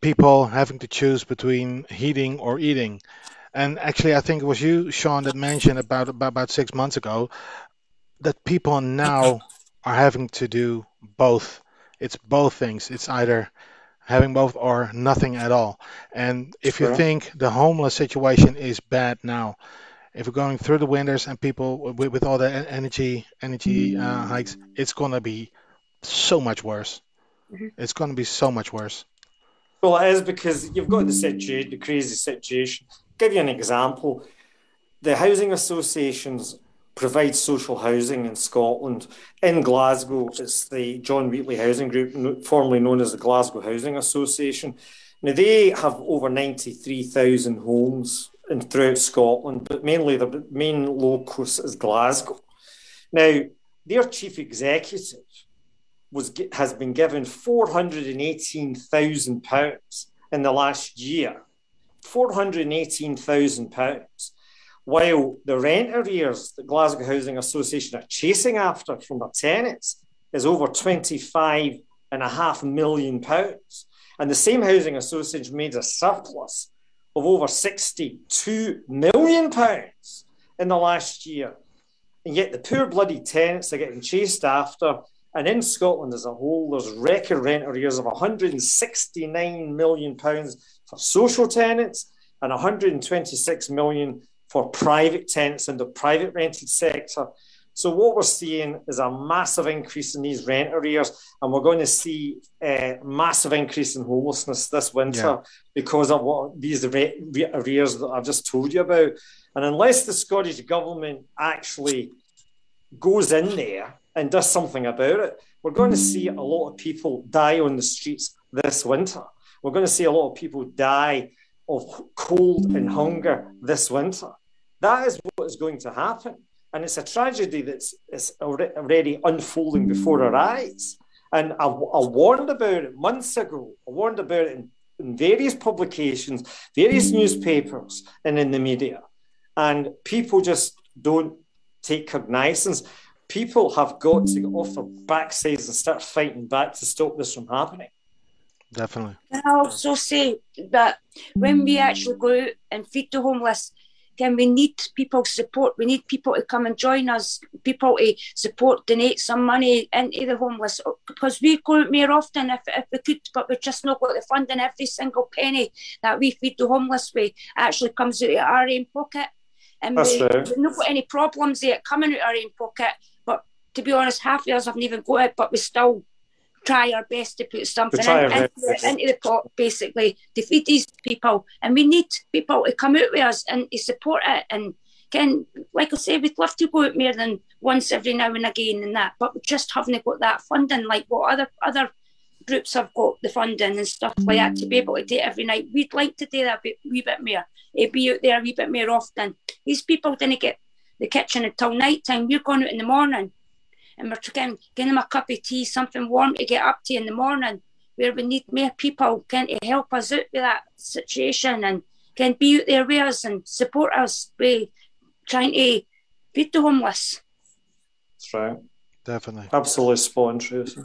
people having to choose between heating or eating. And actually, I think it was you, Sean, that mentioned about about, about six months ago that people now are having to do both. It's both things. It's either having both or nothing at all. And if you think the homeless situation is bad now, if we're going through the winters and people with, with all the energy energy uh, hikes, it's going to be so much worse. Mm-hmm. It's going to be so much worse. Well, it is because you've got the situation, the crazy situation. Give you an example. The housing associations provide social housing in Scotland. In Glasgow, it's the John Wheatley Housing Group, formerly known as the Glasgow Housing Association. Now, they have over 93,000 homes in, throughout Scotland, but mainly the main locus is Glasgow. Now, their chief executive was has been given four hundred and eighteen thousand pounds in the last year. Four hundred and eighteen thousand pounds, while the rent arrears that Glasgow Housing Association are chasing after from their tenants is over twenty five and a half million pounds. And the same housing association made a surplus of over 62 million pounds in the last year. And yet the poor bloody tenants are getting chased after. And in Scotland as a whole, there's record rent arrears of 169 million pounds for social tenants and 126 million for private tenants in the private rented sector. So what we're seeing is a massive increase in these rent arrears, and we're going to see a massive increase in homelessness this winter yeah. because of what these arrears that I've just told you about. And unless the Scottish government actually goes in there and does something about it, we're going to see a lot of people die on the streets this winter. We're going to see a lot of people die of cold and hunger this winter. That is what is going to happen. And it's a tragedy that's is already unfolding before our eyes. And I, I warned about it months ago. I warned about it in, in various publications, various newspapers, and in the media. And people just don't take cognizance. People have got to get off their backsides and start fighting back to stop this from happening. Definitely. And I also say that when we actually go out and feed the homeless, Again, we need people's support. We need people to come and join us, people to support, donate some money into the homeless oh, because we go out more often if, if we could, but we've just not got the funding. Every single penny that we feed the homeless with actually comes out of our own pocket. And That's we, we've not got any problems yet coming out of our own pocket. But to be honest, half of us haven't even got it, but we still try our best to put something in, into, into, the pot, basically, to feed these people. And we need people to come out with us and to support it. And can, like I say, we'd love to go out more than once every now and again and that, but we just haven't got that funding like what other other groups have got the funding and stuff like that to be able to do it every night. We'd like to do that a bit, wee bit more, to be out there a wee bit more often. These people didn't get the kitchen until night time. We're going out in the morning and we're trying getting them a cup of tea, something warm to get up to in the morning, where we need more people can to help us out with that situation and can be out there with us and support us by trying to feed the homeless. That's right. Definitely. Absolutely spot on, Tracey.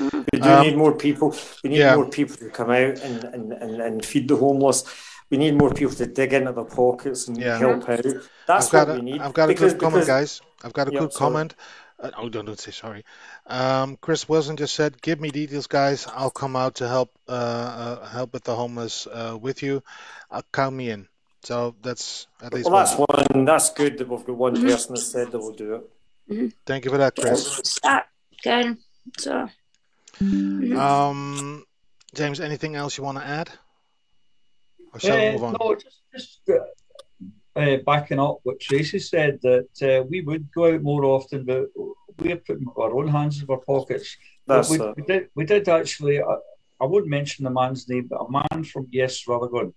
We do um, need more people. We need yeah. more people to come out and, and, and, and feed the homeless. We need more people to dig into their pockets and yeah. help out. That's what a, we need. I've got because, a good comment, guys. I've got a good sorry. comment. Uh, oh, don't, don't say sorry. Um, Chris Wilson just said, "Give me details, guys. I'll come out to help uh, uh, help with the homeless uh, with you. I'll count me in." So that's at least. Well, that's one. That's good that we've got one mm-hmm. person that said that will do it. Mm-hmm. Thank you for that, Chris. Good. So. Mm-hmm. Um, James, anything else you want to add? Or shall we uh, move on? No, just, just uh, backing up what Tracey said that uh, we would go out more often, but we're putting our own hands in our pockets. That's we, we, did. We did actually. Uh, I won't mention the man's name, but a man from Yes Rutherglen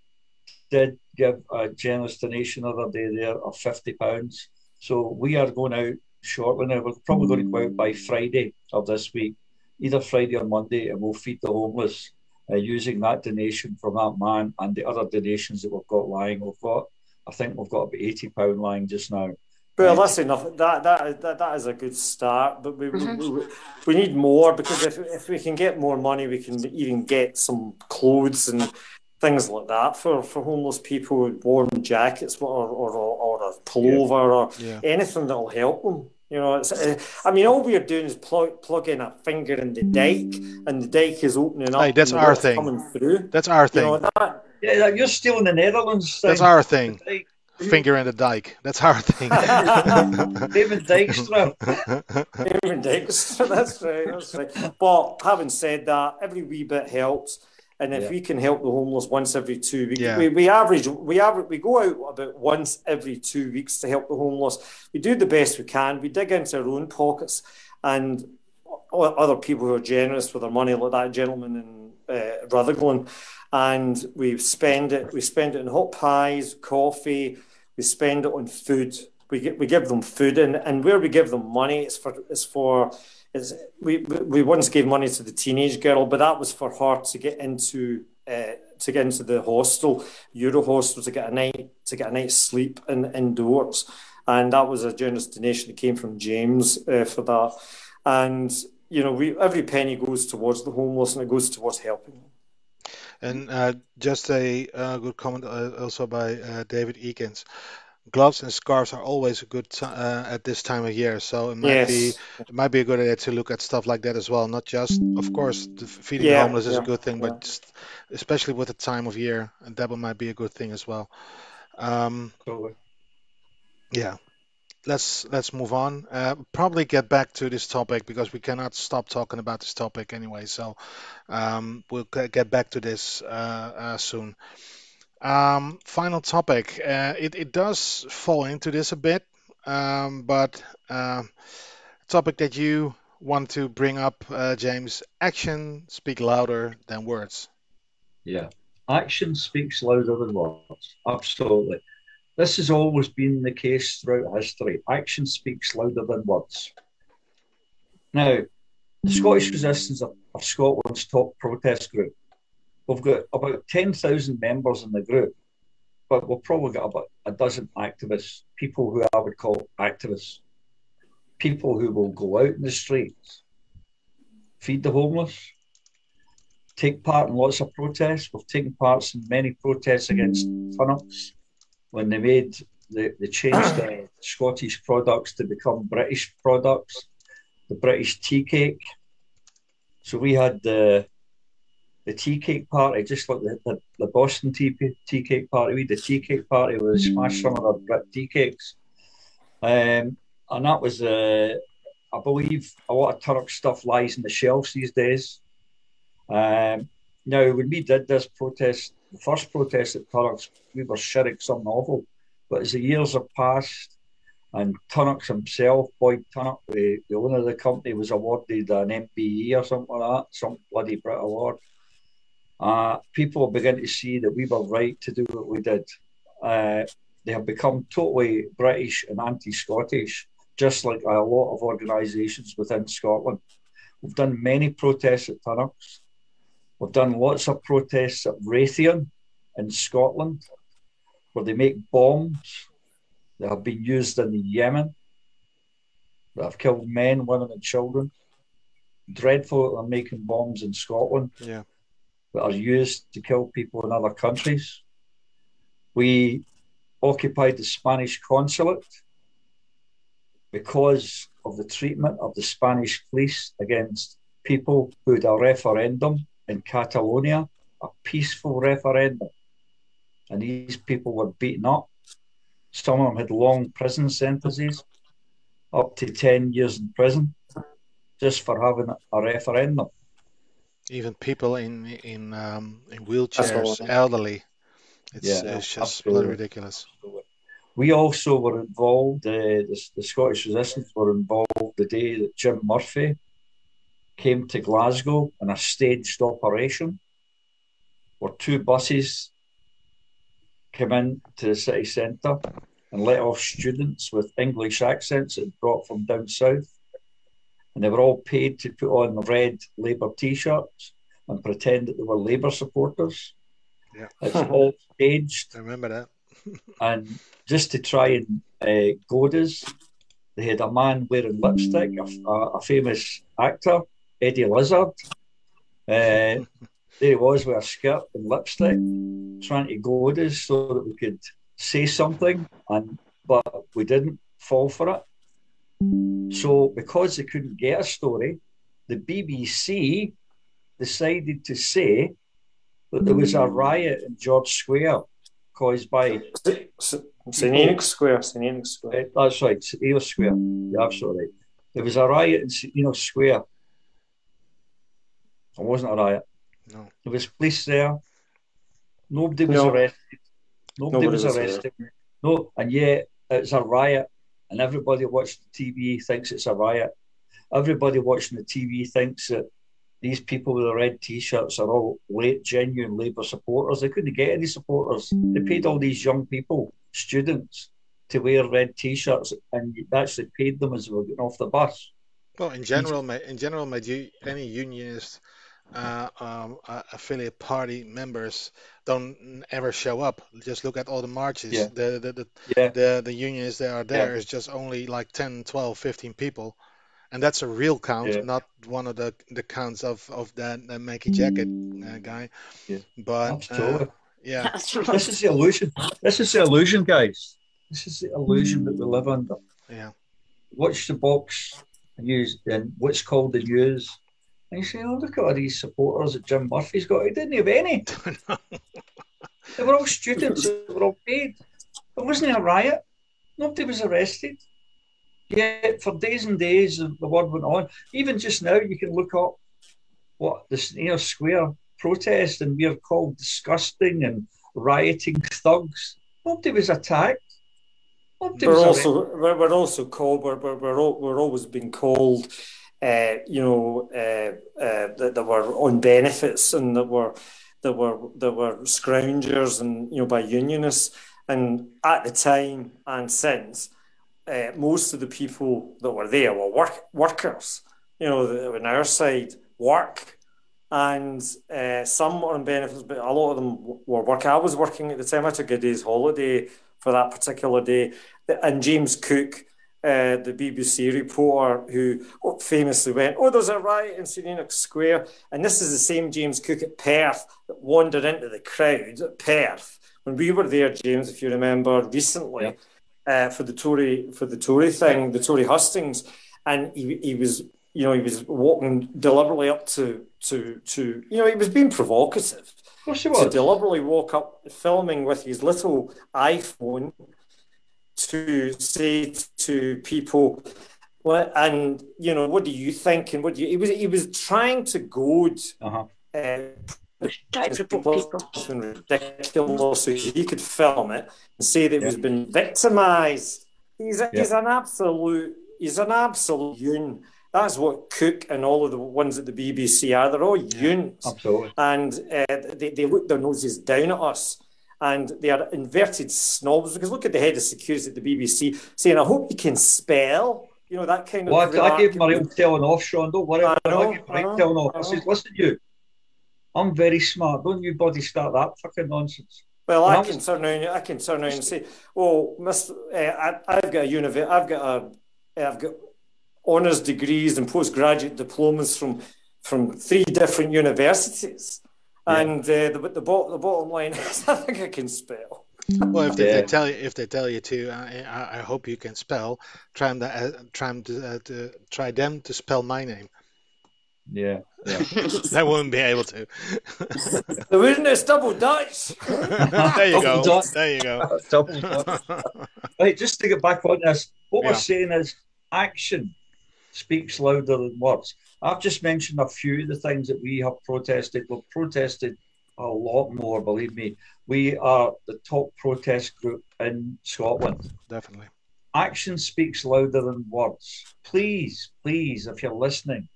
did give a generous donation the other day there of fifty pounds. So we are going out shortly now. We're probably going to go out by Friday of this week, either Friday or Monday, and we'll feed the homeless uh, using that donation from that man and the other donations that we've got lying. We've got, I think we've got about eighty pound lying just now. Well, that's enough. That that that, that is a good start, but we, mm-hmm. we, we need more because if if we can get more money, we can even get some clothes and things like that for, for homeless people, warm jackets or or, or a pullover or yeah. anything that will help them. You know, it's, uh, I mean, all we are doing is plug, plug in a finger in the dike, and the dike is opening up. Hey, that's our thing. Coming through. That's our thing. You know, that, yeah, you're still in the Netherlands. That's our thing finger in the dike. That's our thing. David Dijkstra. David Dijkstra. That's right. That's right. But having said that, every wee bit helps. And if yeah. we can help the homeless once every two weeks, yeah. we, we average we average we go out about once every two weeks to help the homeless. We do the best we can. We dig into our own pockets, and other people who are generous with their money, like that gentleman in uh, Rutherglen, and we spend it. We spend it on hot pies, coffee, we spend it on food. We get, we give them food, and, and where we give them money, it's for it's for is we we once gave money to the teenage girl, but that was for her to get into uh, to get into the hostel, Euro hostel, to get a night to get a night's sleep in, indoors, and that was a generous donation that came from James uh, for that, and you know we every penny goes towards the homeless and it goes towards helping them. And uh, just a uh, good comment uh, also by uh, David Eakins. Gloves and scarves are always a good t- uh, at this time of year, so it might yes. be it might be a good idea to look at stuff like that as well. Not just, of course, feeding yeah, homeless is yeah, a good thing, yeah. but just, especially with the time of year, and that might be a good thing as well. Um, totally. Yeah let's let's move on. Uh, probably get back to this topic because we cannot stop talking about this topic anyway. So um, we'll get back to this uh, uh, soon. Um, final topic. Uh, it it does fall into this a bit, um, but uh, topic that you want to bring up, uh, James. Action speak louder than words. Yeah, action speaks louder than words. Absolutely. This has always been the case throughout history. Action speaks louder than words. Now, the Scottish Resistance are, Scotland's top protest group. We've got about 10,000 members in the group, but we've probably got about a dozen activists, people who I would call activists, people who will go out in the streets, feed the homeless, take part in lots of protests. We've taken part in many protests against Tunnock's when they made the, they changed the Scottish products to become British products, the British tea cake. So we had the the tea cake party, just like the, the, the Boston tea, tea cake party. We the tea cake party where they smashed some of the Brit tea cakes. Um, and that was, uh, I believe, a lot of Turk stuff lies in the shelves these days. Um, now, when we did this protest the first protest at Tunnock's, we were shirring some novel. But as the years have passed, and Tunnock's himself, Boyd Tunnock, the, the owner of the company, was awarded an MBE or something like that, some bloody Brit award. Uh, people begin to see that we were right to do what we did. Uh, they have become totally British and anti-Scottish, just like a lot of organisations within Scotland. We've done many protests at Tunnock's. We've done lots of protests at Raytheon in Scotland, where they make bombs that have been used in Yemen, that have killed men, women, and children. Dreadful that they're making bombs in Scotland yeah. That are used to kill people in other countries. We occupied the Spanish consulate because of the treatment of the Spanish police against people who had a referendum in Catalonia, a peaceful referendum. And these people were beaten up. Some of them had long prison sentences, up to 10 years in prison, just for having a referendum. Even people in in um, in wheelchairs, elderly. It's, yeah, it's just absolutely. ridiculous. We also were involved, uh, the, the Scottish Resistance were involved the day that Jim Murphy came to Glasgow in a staged operation where two buses came in to the city centre and let off students with English accents that brought from down south. And they were all paid to put on red Labour t shirts and pretend that they were Labour supporters. Yeah. It's all staged. I remember that. And just to try and uh, goad us, they had a man wearing lipstick, a, a, a famous actor, Eddie Lizard. Uh, there he was with a skirt and lipstick, trying to goad us so that we could say something, and but we didn't fall for it. So, because they couldn't get a story, the BBC decided to say that there was a riot in George Square caused by St Enoch Square. St Enoch Square. uh, that's right, St. Enoch Square. You're absolutely right. There was a riot in St. Enoch Square. It wasn't a riot. No. There was police there. Nobody was No. arrested. Nobody, Nobody was, was arrested. No, and yet it's a riot, and everybody watching the TV thinks it's a riot. Everybody watching the TV thinks that these people with the red T-shirts are all late, genuine Labour supporters. They couldn't get any supporters. They paid all these young people, students, to wear red T-shirts, and actually paid them as they were getting off the bus. Well, in general, mate, in general, mate, you, any unionist uh, um, uh, affiliate party members don't ever show up. Just look at all the marches. Yeah. The, the, the, Yeah, the, the unionists that are there is just only like 10, 12, 15 people. And that's a real count, Yeah. not one of the, the counts of, of that, that Makey Jacket uh, guy. Yeah. But uh, yeah, That's. This is the illusion. This is the illusion, guys. This is the illusion that we live under. yeah. Watch the box and use and what's called the news. And you say, oh, look at all these supporters that Jim Murphy's got. He didn't have any. They were all students. They were all paid. It wasn't a riot. Nobody was arrested. Yet for days and days, the the word went on. Even just now, you can look up what the Snail Square protest, and we're called disgusting and rioting thugs. Nobody was attacked. Nobody We're was also we're, we're also called we're we're we're, al- we're always being called, uh, you know, uh, uh, that, that we're on benefits and that we're that were that were scroungers and you know by unionists. And at the time and since, uh, most of the people that were there were work workers. You know, on our side work, and uh, some were on benefits, but a lot of them were work. I was working at the time. I took a day's holiday for that particular day, and James Cook. Uh, the BBC reporter who famously went, Oh, there's a riot in St Enoch Square. And this is the same James Cook at Perth that wandered into the crowd at Perth. When we were there, James, if you remember recently, uh, for the Tory for the Tory thing, the Tory hustings, and he, he was you know he was walking deliberately up to to to you know he was being provocative. Of course he to deliberately walk up filming with his little iPhone to say to people what and you know what do you think and what do you he was he was trying to goad Uh-huh. uh, Try to people. ridiculous so he could film it and say that he's been victimized. He's a, he's an absolute he's an absolute yun. That's what Cook and all of the ones at the BBC are. They're all yuns. Absolutely. And uh, they, they look their noses down at us. And they are inverted snobs because look at the head of security at the BBC saying, I hope you can spell. You know, that kind of Well, I, I gave a real telling off, Sean. Don't worry. I I, know, gave I real know, telling off. I I said, listen, you, I'm very smart. Don't you bloody start that fucking nonsense. Well, And I can was- turn around. I can turn around and say, "Oh, Mister, uh, I, I've got a univ- I've got a, I've got honours degrees and postgraduate diplomas from from three different universities." Yeah. And uh, the the, bo- the bottom line is, I think I can spell. Well, if they, Yeah. they tell you if they tell you to, I, I, I hope you can spell. Try them to, uh, try 'em to, uh, to try them to spell my name. Yeah, yeah. They won't be able to. The wouldn't it's double Dutch. there you go. Double dot. There you go. Double dot. right, just to get back on this, what Yeah. we're saying is action speaks louder than words. I've just mentioned a few of the things that we have protested. We've protested a lot more, believe me. We are the top protest group in Scotland. Definitely. Action speaks louder than words. Please, please, if you're listening,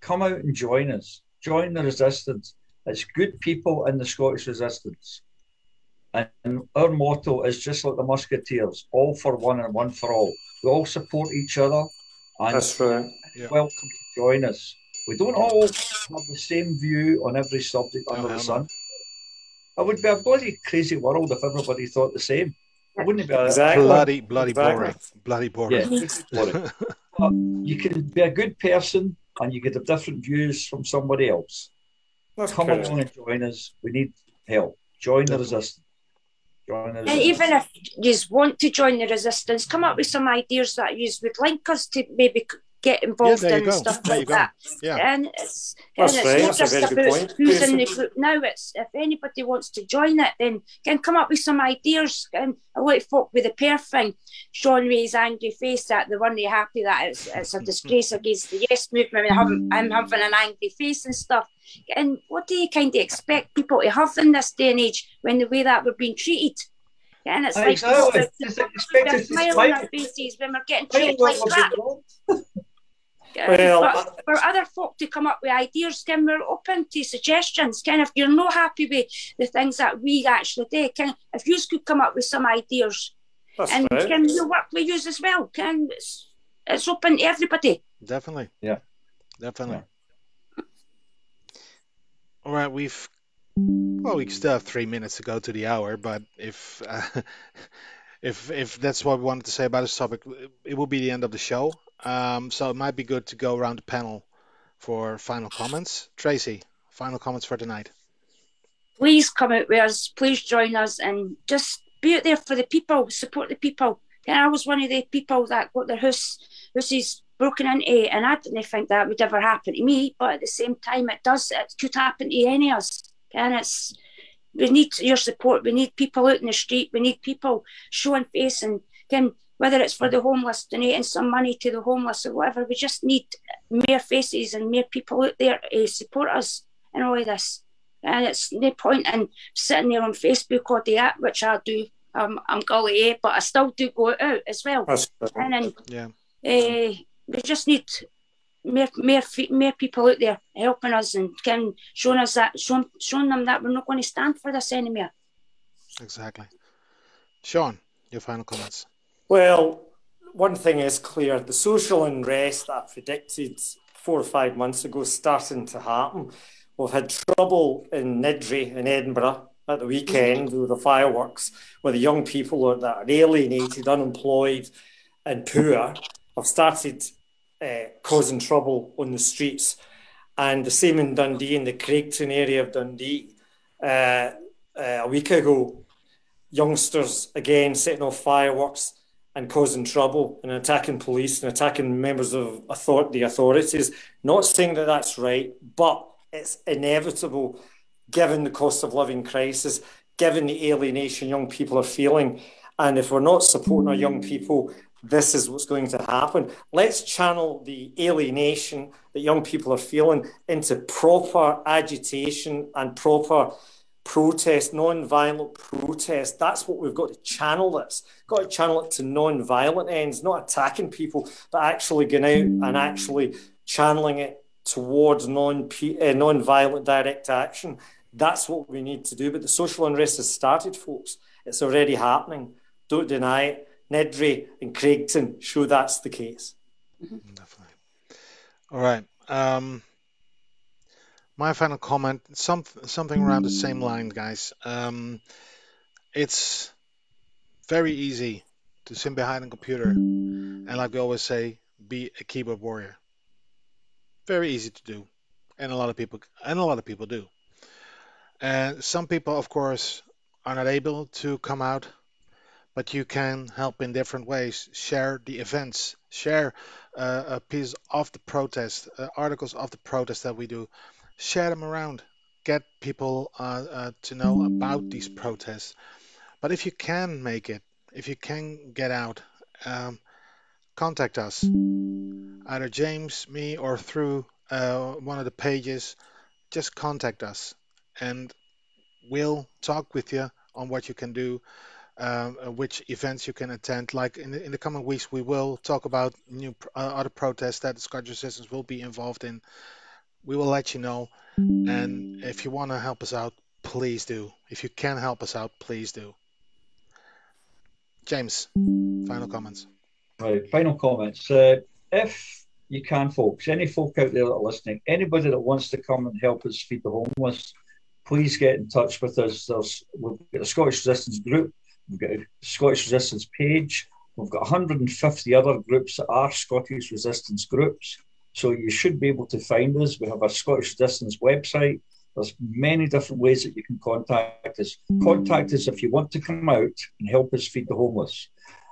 come out and join us. Join the resistance. It's good people in the Scottish resistance. And our motto is just like the Musketeers all for one and one for all. We all support each other. And That's right. Yeah. welcome to join us. We don't all have the same view on every subject under the uh-huh. sun. It would be a bloody crazy world if everybody thought the same. It wouldn't be a, Exactly. Bloody, bloody Exactly. boring. Bloody boring. Yeah, boring. But you can be a good person and you get have different views from somebody else. That's Come correct. along and join us. We need help. Join the resistance. Join the And resistance. even if you want to join the resistance, come up with some ideas that you would like us to maybe c- get involved there you in go. stuff There like that. Yeah. And it's, and it's not just very good about point, who's in the group now. It's if anybody wants to join it, then can come up with some ideas. And I like folk with the pair thing. Sean Ray's angry face at the one they happy that it's, it's a disgrace against the yes movement. I having, I'm having an angry face and stuff. And what do you kind of expect people to have in this day and age when the way that we're being treated? And it's like Exactly. it's- Just expect we're us to smiling on smile. our faces when we're getting Smile treated what like we've that. been wrong. Uh, Well, but for other folk to come up with ideas, can we're open to suggestions. Can if you're not happy with the things that we actually do, can if you could come up with some ideas That's and right. can you work with you as well? Can it's, it's open to everybody. Definitely. Yeah. Definitely. All right, we've well, we still have three minutes to go to the hour, but if uh, if if that's what we wanted to say about this topic, it will be the end of the show. Um, so it might be good to go around the panel for final comments. Tracey, final comments for tonight. Please come out with us. Please join us and just be out there for the people. Support the people. And I was one of the people that got their house houses broken into, and I didn't think that would ever happen to me. But at the same time, it does. It could happen to any of us. And it's we need your support. We need people out in the street. We need people showing face and can whether it's for the homeless, donating some money to the homeless or whatever. We just need more faces and more people out there to support us in all of this. And it's no point in sitting there on Facebook or the app, which I do. Um, I'm gully, eh, but I still do go out as well. That's. And then Yeah. uh, we just need more, more, more people out there helping us and can showing us that, showing, showing them that we're not going to stand for this anymore. Exactly. Sean, your final comments. Well, one thing is clear the social unrest that I predicted four or five months ago is starting to happen. We've had trouble in Niddrie in Edinburgh at the weekend with the fireworks, where the young people that are alienated, unemployed, and poor have started uh, causing trouble on the streets. And the same in Dundee, in the Craigton area of Dundee. Uh, uh, a week ago, youngsters again setting off fireworks and causing trouble and attacking police and attacking members of author- the authorities. Not saying that that's right, but it's inevitable given the cost of living crisis, given the alienation young people are feeling. And if we're not supporting our young people, this is what's going to happen. Let's channel the alienation that young people are feeling into proper agitation and proper protest, non-violent protest. That's what we've got to channel this. Got to channel it to non-violent ends, not attacking people, but actually going out and actually channeling it towards non uh, non-violent direct action. That's what we need to do. But the social unrest has started, folks. It's already happening. Don't deny it. Niddrie and Craigton show that's the case. Definitely. All right. Um, my final comment, some something around the same line, guys. Um, it's very easy to sit behind a computer and, like we always say, be a keyboard warrior. Very easy to do, and a lot of people and a lot of people do. And some people, of course, are not able to come out, but you can help in different ways. Share the events, share uh, a piece of the protest, uh, articles of the protest that we do, share them around, get people uh, uh, to know about these protests. But if you can make it, if you can get out, um, contact us, either James, me, or through uh, one of the pages. Just contact us, and we'll talk with you on what you can do um, uh, which events you can attend. Like in the, in the coming weeks, we will talk about new uh, other protests that the Scottish Resistance will be involved in. We will let you know, and if you want to help us out, please do. If you can help us out, please do. James, final comments. Right, final comments. Uh, if you can, folks, any folk out there that are listening, anybody that wants to come and help us feed the homeless, please get in touch with us. There's, we've got a Scottish Resistance group, we've got a Scottish Resistance page, we've got 150 other groups that are Scottish Resistance groups. So you should be able to find us. We have a Scottish Resistance website. There's many different ways that you can contact us. Contact us if you want to come out and help us feed the homeless.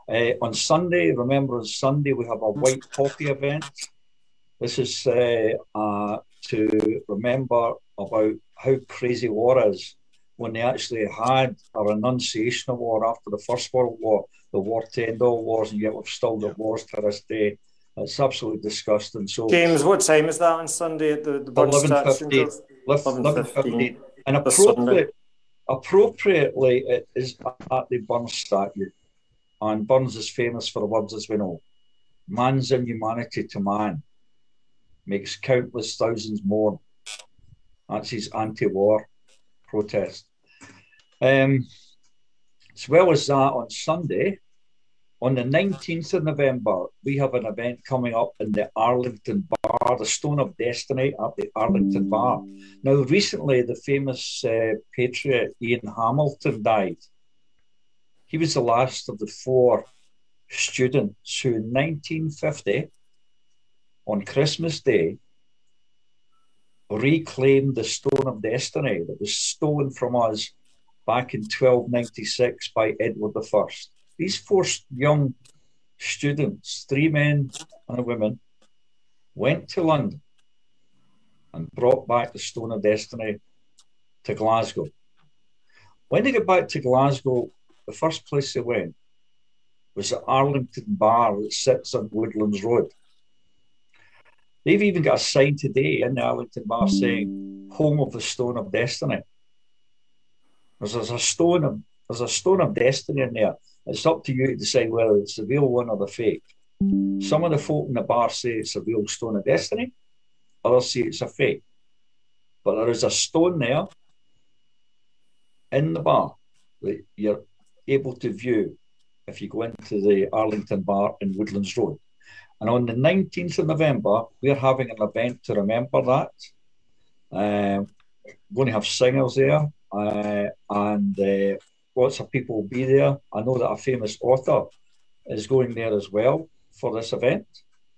Uh, on Sunday, remember on Sunday we have a white poppy event. This is uh, uh, to remember about how crazy war is when they actually had a renunciation of war after the First World War, the war to end all wars, and yet we've still got wars to this day. It's absolutely disgusting. So, James, what time is that on Sunday at the, the bird 11.15. 11.15. And appropriate, appropriately, it is at the Burns statue. And Burns is famous for the words, as we know man's inhumanity to man makes countless thousands mourn. That's his anti war protest. Um, as well as that, on Sunday, on the 19th of November, we have an event coming up in the Arlington Bar, the Stone of Destiny at the Arlington Bar. Now, recently, the famous uh, patriot Ian Hamilton died. He was the last of the four students who, in 1950, on Christmas Day, reclaimed the Stone of Destiny that was stolen from us back in 1296 by Edward I. These four young students, three men and a woman, went to London and brought back the Stone of Destiny to Glasgow. When they got back to Glasgow, the first place they went was the Arlington Bar that sits on Woodlands Road. They've even got a sign today in the Arlington Bar saying "Home of the Stone of Destiny." There's, there's a stone of there's a stone of destiny in there it's up to you to decide whether it's the real one or the fake. Some of the folk in the bar say it's a real stone of destiny, others say it's a fake. But there is a stone there in the bar that you're able to view if you go into the Arlington Bar in Woodlands Road. And on the 19th of November, we're having an event to remember that. Um, we're going to have singers there, uh, and uh, lots of people will be there. I know that a famous author is going there as well for this event.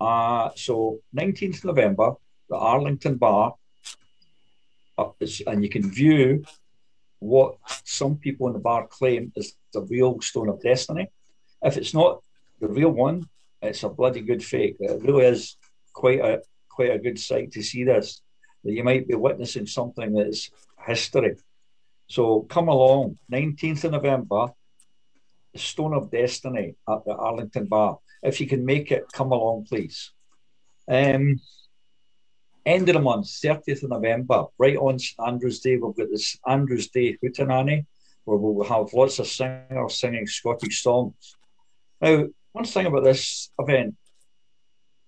Uh, so 19th November, the Arlington Bar, uh, and you can view what some people in the bar claim is the real Stone of Destiny. If it's not the real one, it's a bloody good fake. It really is quite a quite a good sight to see this. That you might be witnessing something that is history. So come along, 19th of November, Stone of Destiny at the Arlington Bar. If you can make it, come along, please. Um, end of the month, 30th of November, right on St Andrew's Day, we've got this Andrew's Day Hootenanny, where we'll have lots of singers singing Scottish songs. Now, one thing about this event,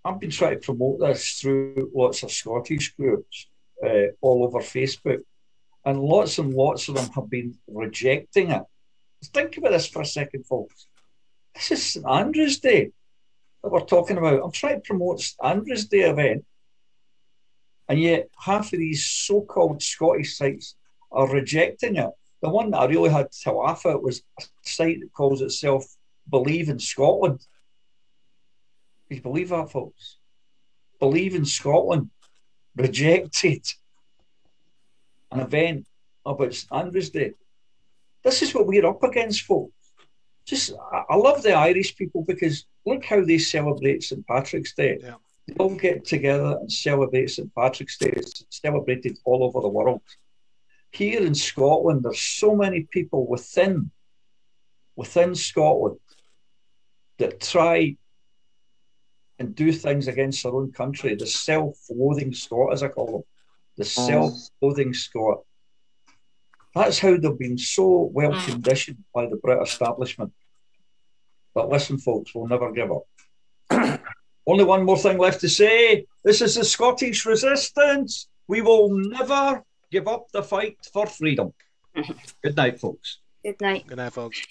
I've been trying to promote this through lots of Scottish groups uh, all over Facebook and lots and lots of them have been rejecting it. Think about this for a second, folks. This is St Andrew's Day that we're talking about. I'm trying to promote St Andrew's Day event, and yet half of these so-called Scottish sites are rejecting it. The one that I really had to laugh at was a site that calls itself Believe in Scotland. Do you believe that, folks? Believe in Scotland. Rejected an event about St Andrew's Day. This is what we're up against, folks. Just, I love the Irish people because look how they celebrate St Patrick's Day. Yeah. They all get together and celebrate St Patrick's Day. It's celebrated all over the world. Here in Scotland, there's so many people within within Scotland that try and do things against their own country. The self-loathing Scot, as I call them the mm. self-loathing Scot. That's how they've been so well mm. conditioned by the British establishment. But listen, folks, we'll never give up. Only one more thing left to say. This is the Scottish resistance. We will never give up the fight for freedom. Good night, folks. Good night. Good night, folks.